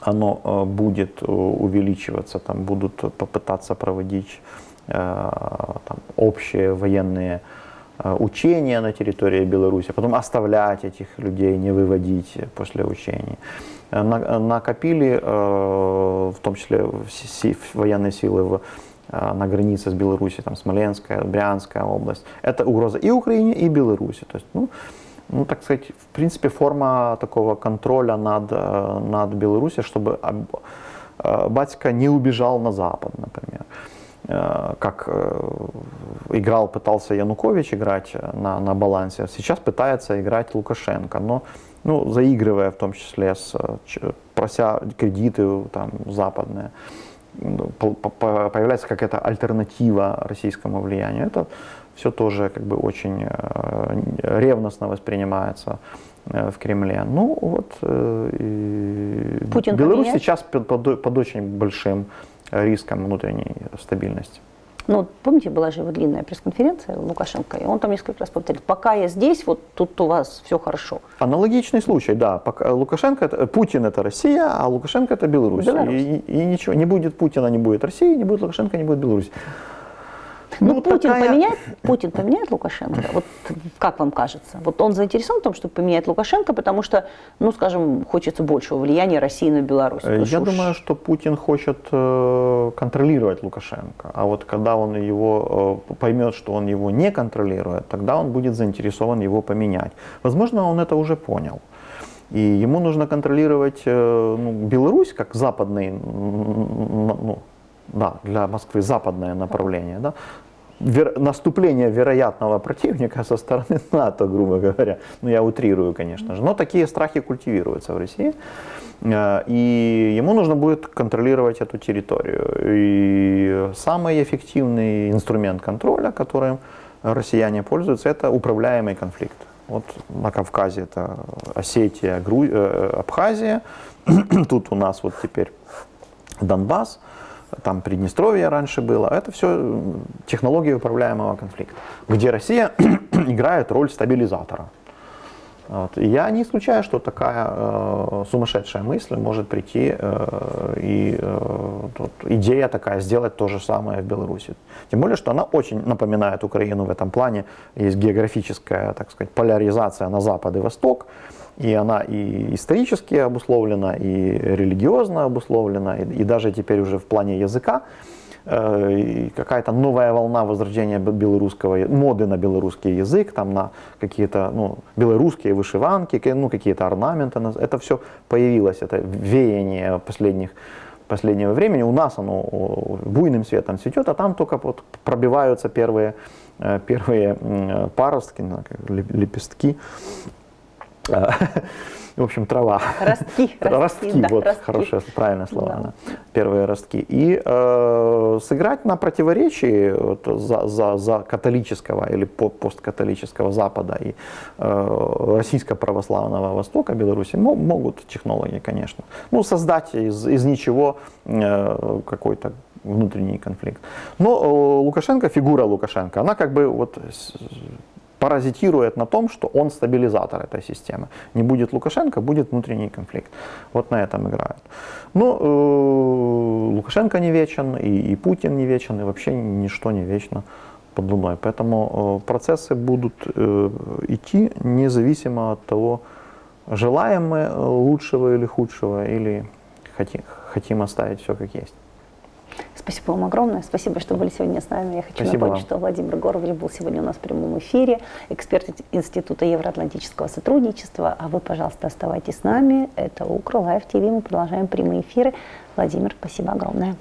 оно будет увеличиваться, там будут попытаться проводить там, общие военные Э, учения на территории Беларуси, а потом оставлять этих людей, не выводить после учений. Э, накопили, э, в том числе военные силы в, на границе с Беларусью, там Смоленская, Брянская область. Это угроза и Украине, и Беларуси. То есть, ну, ну, так сказать, в принципе, форма такого контроля над, над Беларусью, чтобы батька не убежал на Запад, например. Э, как э, играл, пытался Янукович играть на, на балансе, сейчас пытается играть Лукашенко, но ну, заигрывая в том числе с, прося кредиты там, западные, ну, появляется какая-то альтернатива российскому влиянию. Это все тоже как бы очень э, ревностно воспринимается в Кремле. Ну вот, Путин Беларусь поменять? сейчас под, под, под очень большим риском внутренней стабильности. Ну, помните, была же его длинная пресс-конференция Лукашенко, и он там несколько раз повторил, пока я здесь, вот тут у вас все хорошо. Аналогичный случай, да. Пока Лукашенко, это, Путин это Россия, а Лукашенко это Беларусь. Беларусь. И, и ничего, не будет Путина, не будет России, не будет Лукашенко, не будет Беларусь. Ну, ну Путин, такая... поменяет, Путин поменяет Лукашенко? Вот как вам кажется? Вот он заинтересован в том, чтобы поменять Лукашенко, потому что, ну, скажем, хочется большего влияния России на Беларусь. Э, я уж... думаю, что Путин хочет э, контролировать Лукашенко. А вот когда он его э, поймет, что он его не контролирует, тогда он будет заинтересован его поменять. Возможно, он это уже понял. И ему нужно контролировать ну, Беларусь как западный, ну, да, для Москвы западное направление, да, вер, наступление вероятного противника со стороны НАТО, грубо говоря. Ну, я утрирую, конечно же. Но такие страхи культивируются в России. Э, и ему нужно будет контролировать эту территорию. И самый эффективный инструмент контроля, которым россияне пользуются, это управляемый конфликт. Вот на Кавказе это Осетия. Э, Абхазия, тут у нас вот теперь Донбасс, там Приднестровье раньше было. Это все технологии управляемого конфликта, где Россия играет роль стабилизатора. Вот. И я не исключаю, что такая э, сумасшедшая мысль может прийти, э, и э, тут идея такая сделать то же самое в Беларуси. Тем более, что она очень напоминает Украину в этом плане. Есть географическая, так сказать, поляризация на запад и восток, и она и исторически обусловлена, и религиозно обусловлена, и, и даже теперь уже в плане языка. Э, какая-то новая волна возрождения белорусского, моды на белорусский язык, там на какие-то ну, белорусские вышиванки, ну, какие-то орнаменты. Это все появилось, это веяние последних последнего времени. У нас оно буйным светом цветет, а там только вот пробиваются первые, э, первые паростки, лепестки. в общем, трава. Ростки. Ростки, да, вот ростки. хорошее, правильное слово. Да. Первые ростки. И э, сыграть на противоречии вот, за, за, за католического или посткатолического Запада и э, российско-православного Востока Беларуси могут технологии, конечно. Ну, создать из, из ничего э, какой-то внутренний конфликт. Но э, Лукашенко, фигура Лукашенко, она как бы вот паразитирует на том, что он стабилизатор этой системы. Не будет Лукашенко, будет внутренний конфликт. Вот на этом играют. Но э, Лукашенко не вечен, и, и Путин не вечен, и вообще ничто не вечно под Луной. Поэтому э, процессы будут э, идти независимо от того, желаем мы лучшего или худшего, или хотим, хотим оставить все как есть. Спасибо вам огромное. Спасибо, что были сегодня с нами. Я хочу Спасибо напомнить, вам. что Владимир Горович был сегодня у нас в прямом эфире, эксперт Института Евроатлантического сотрудничества. А вы, пожалуйста, оставайтесь с нами. Это Укр Лайв ТВ. Мы продолжаем прямые эфиры. Владимир, спасибо огромное.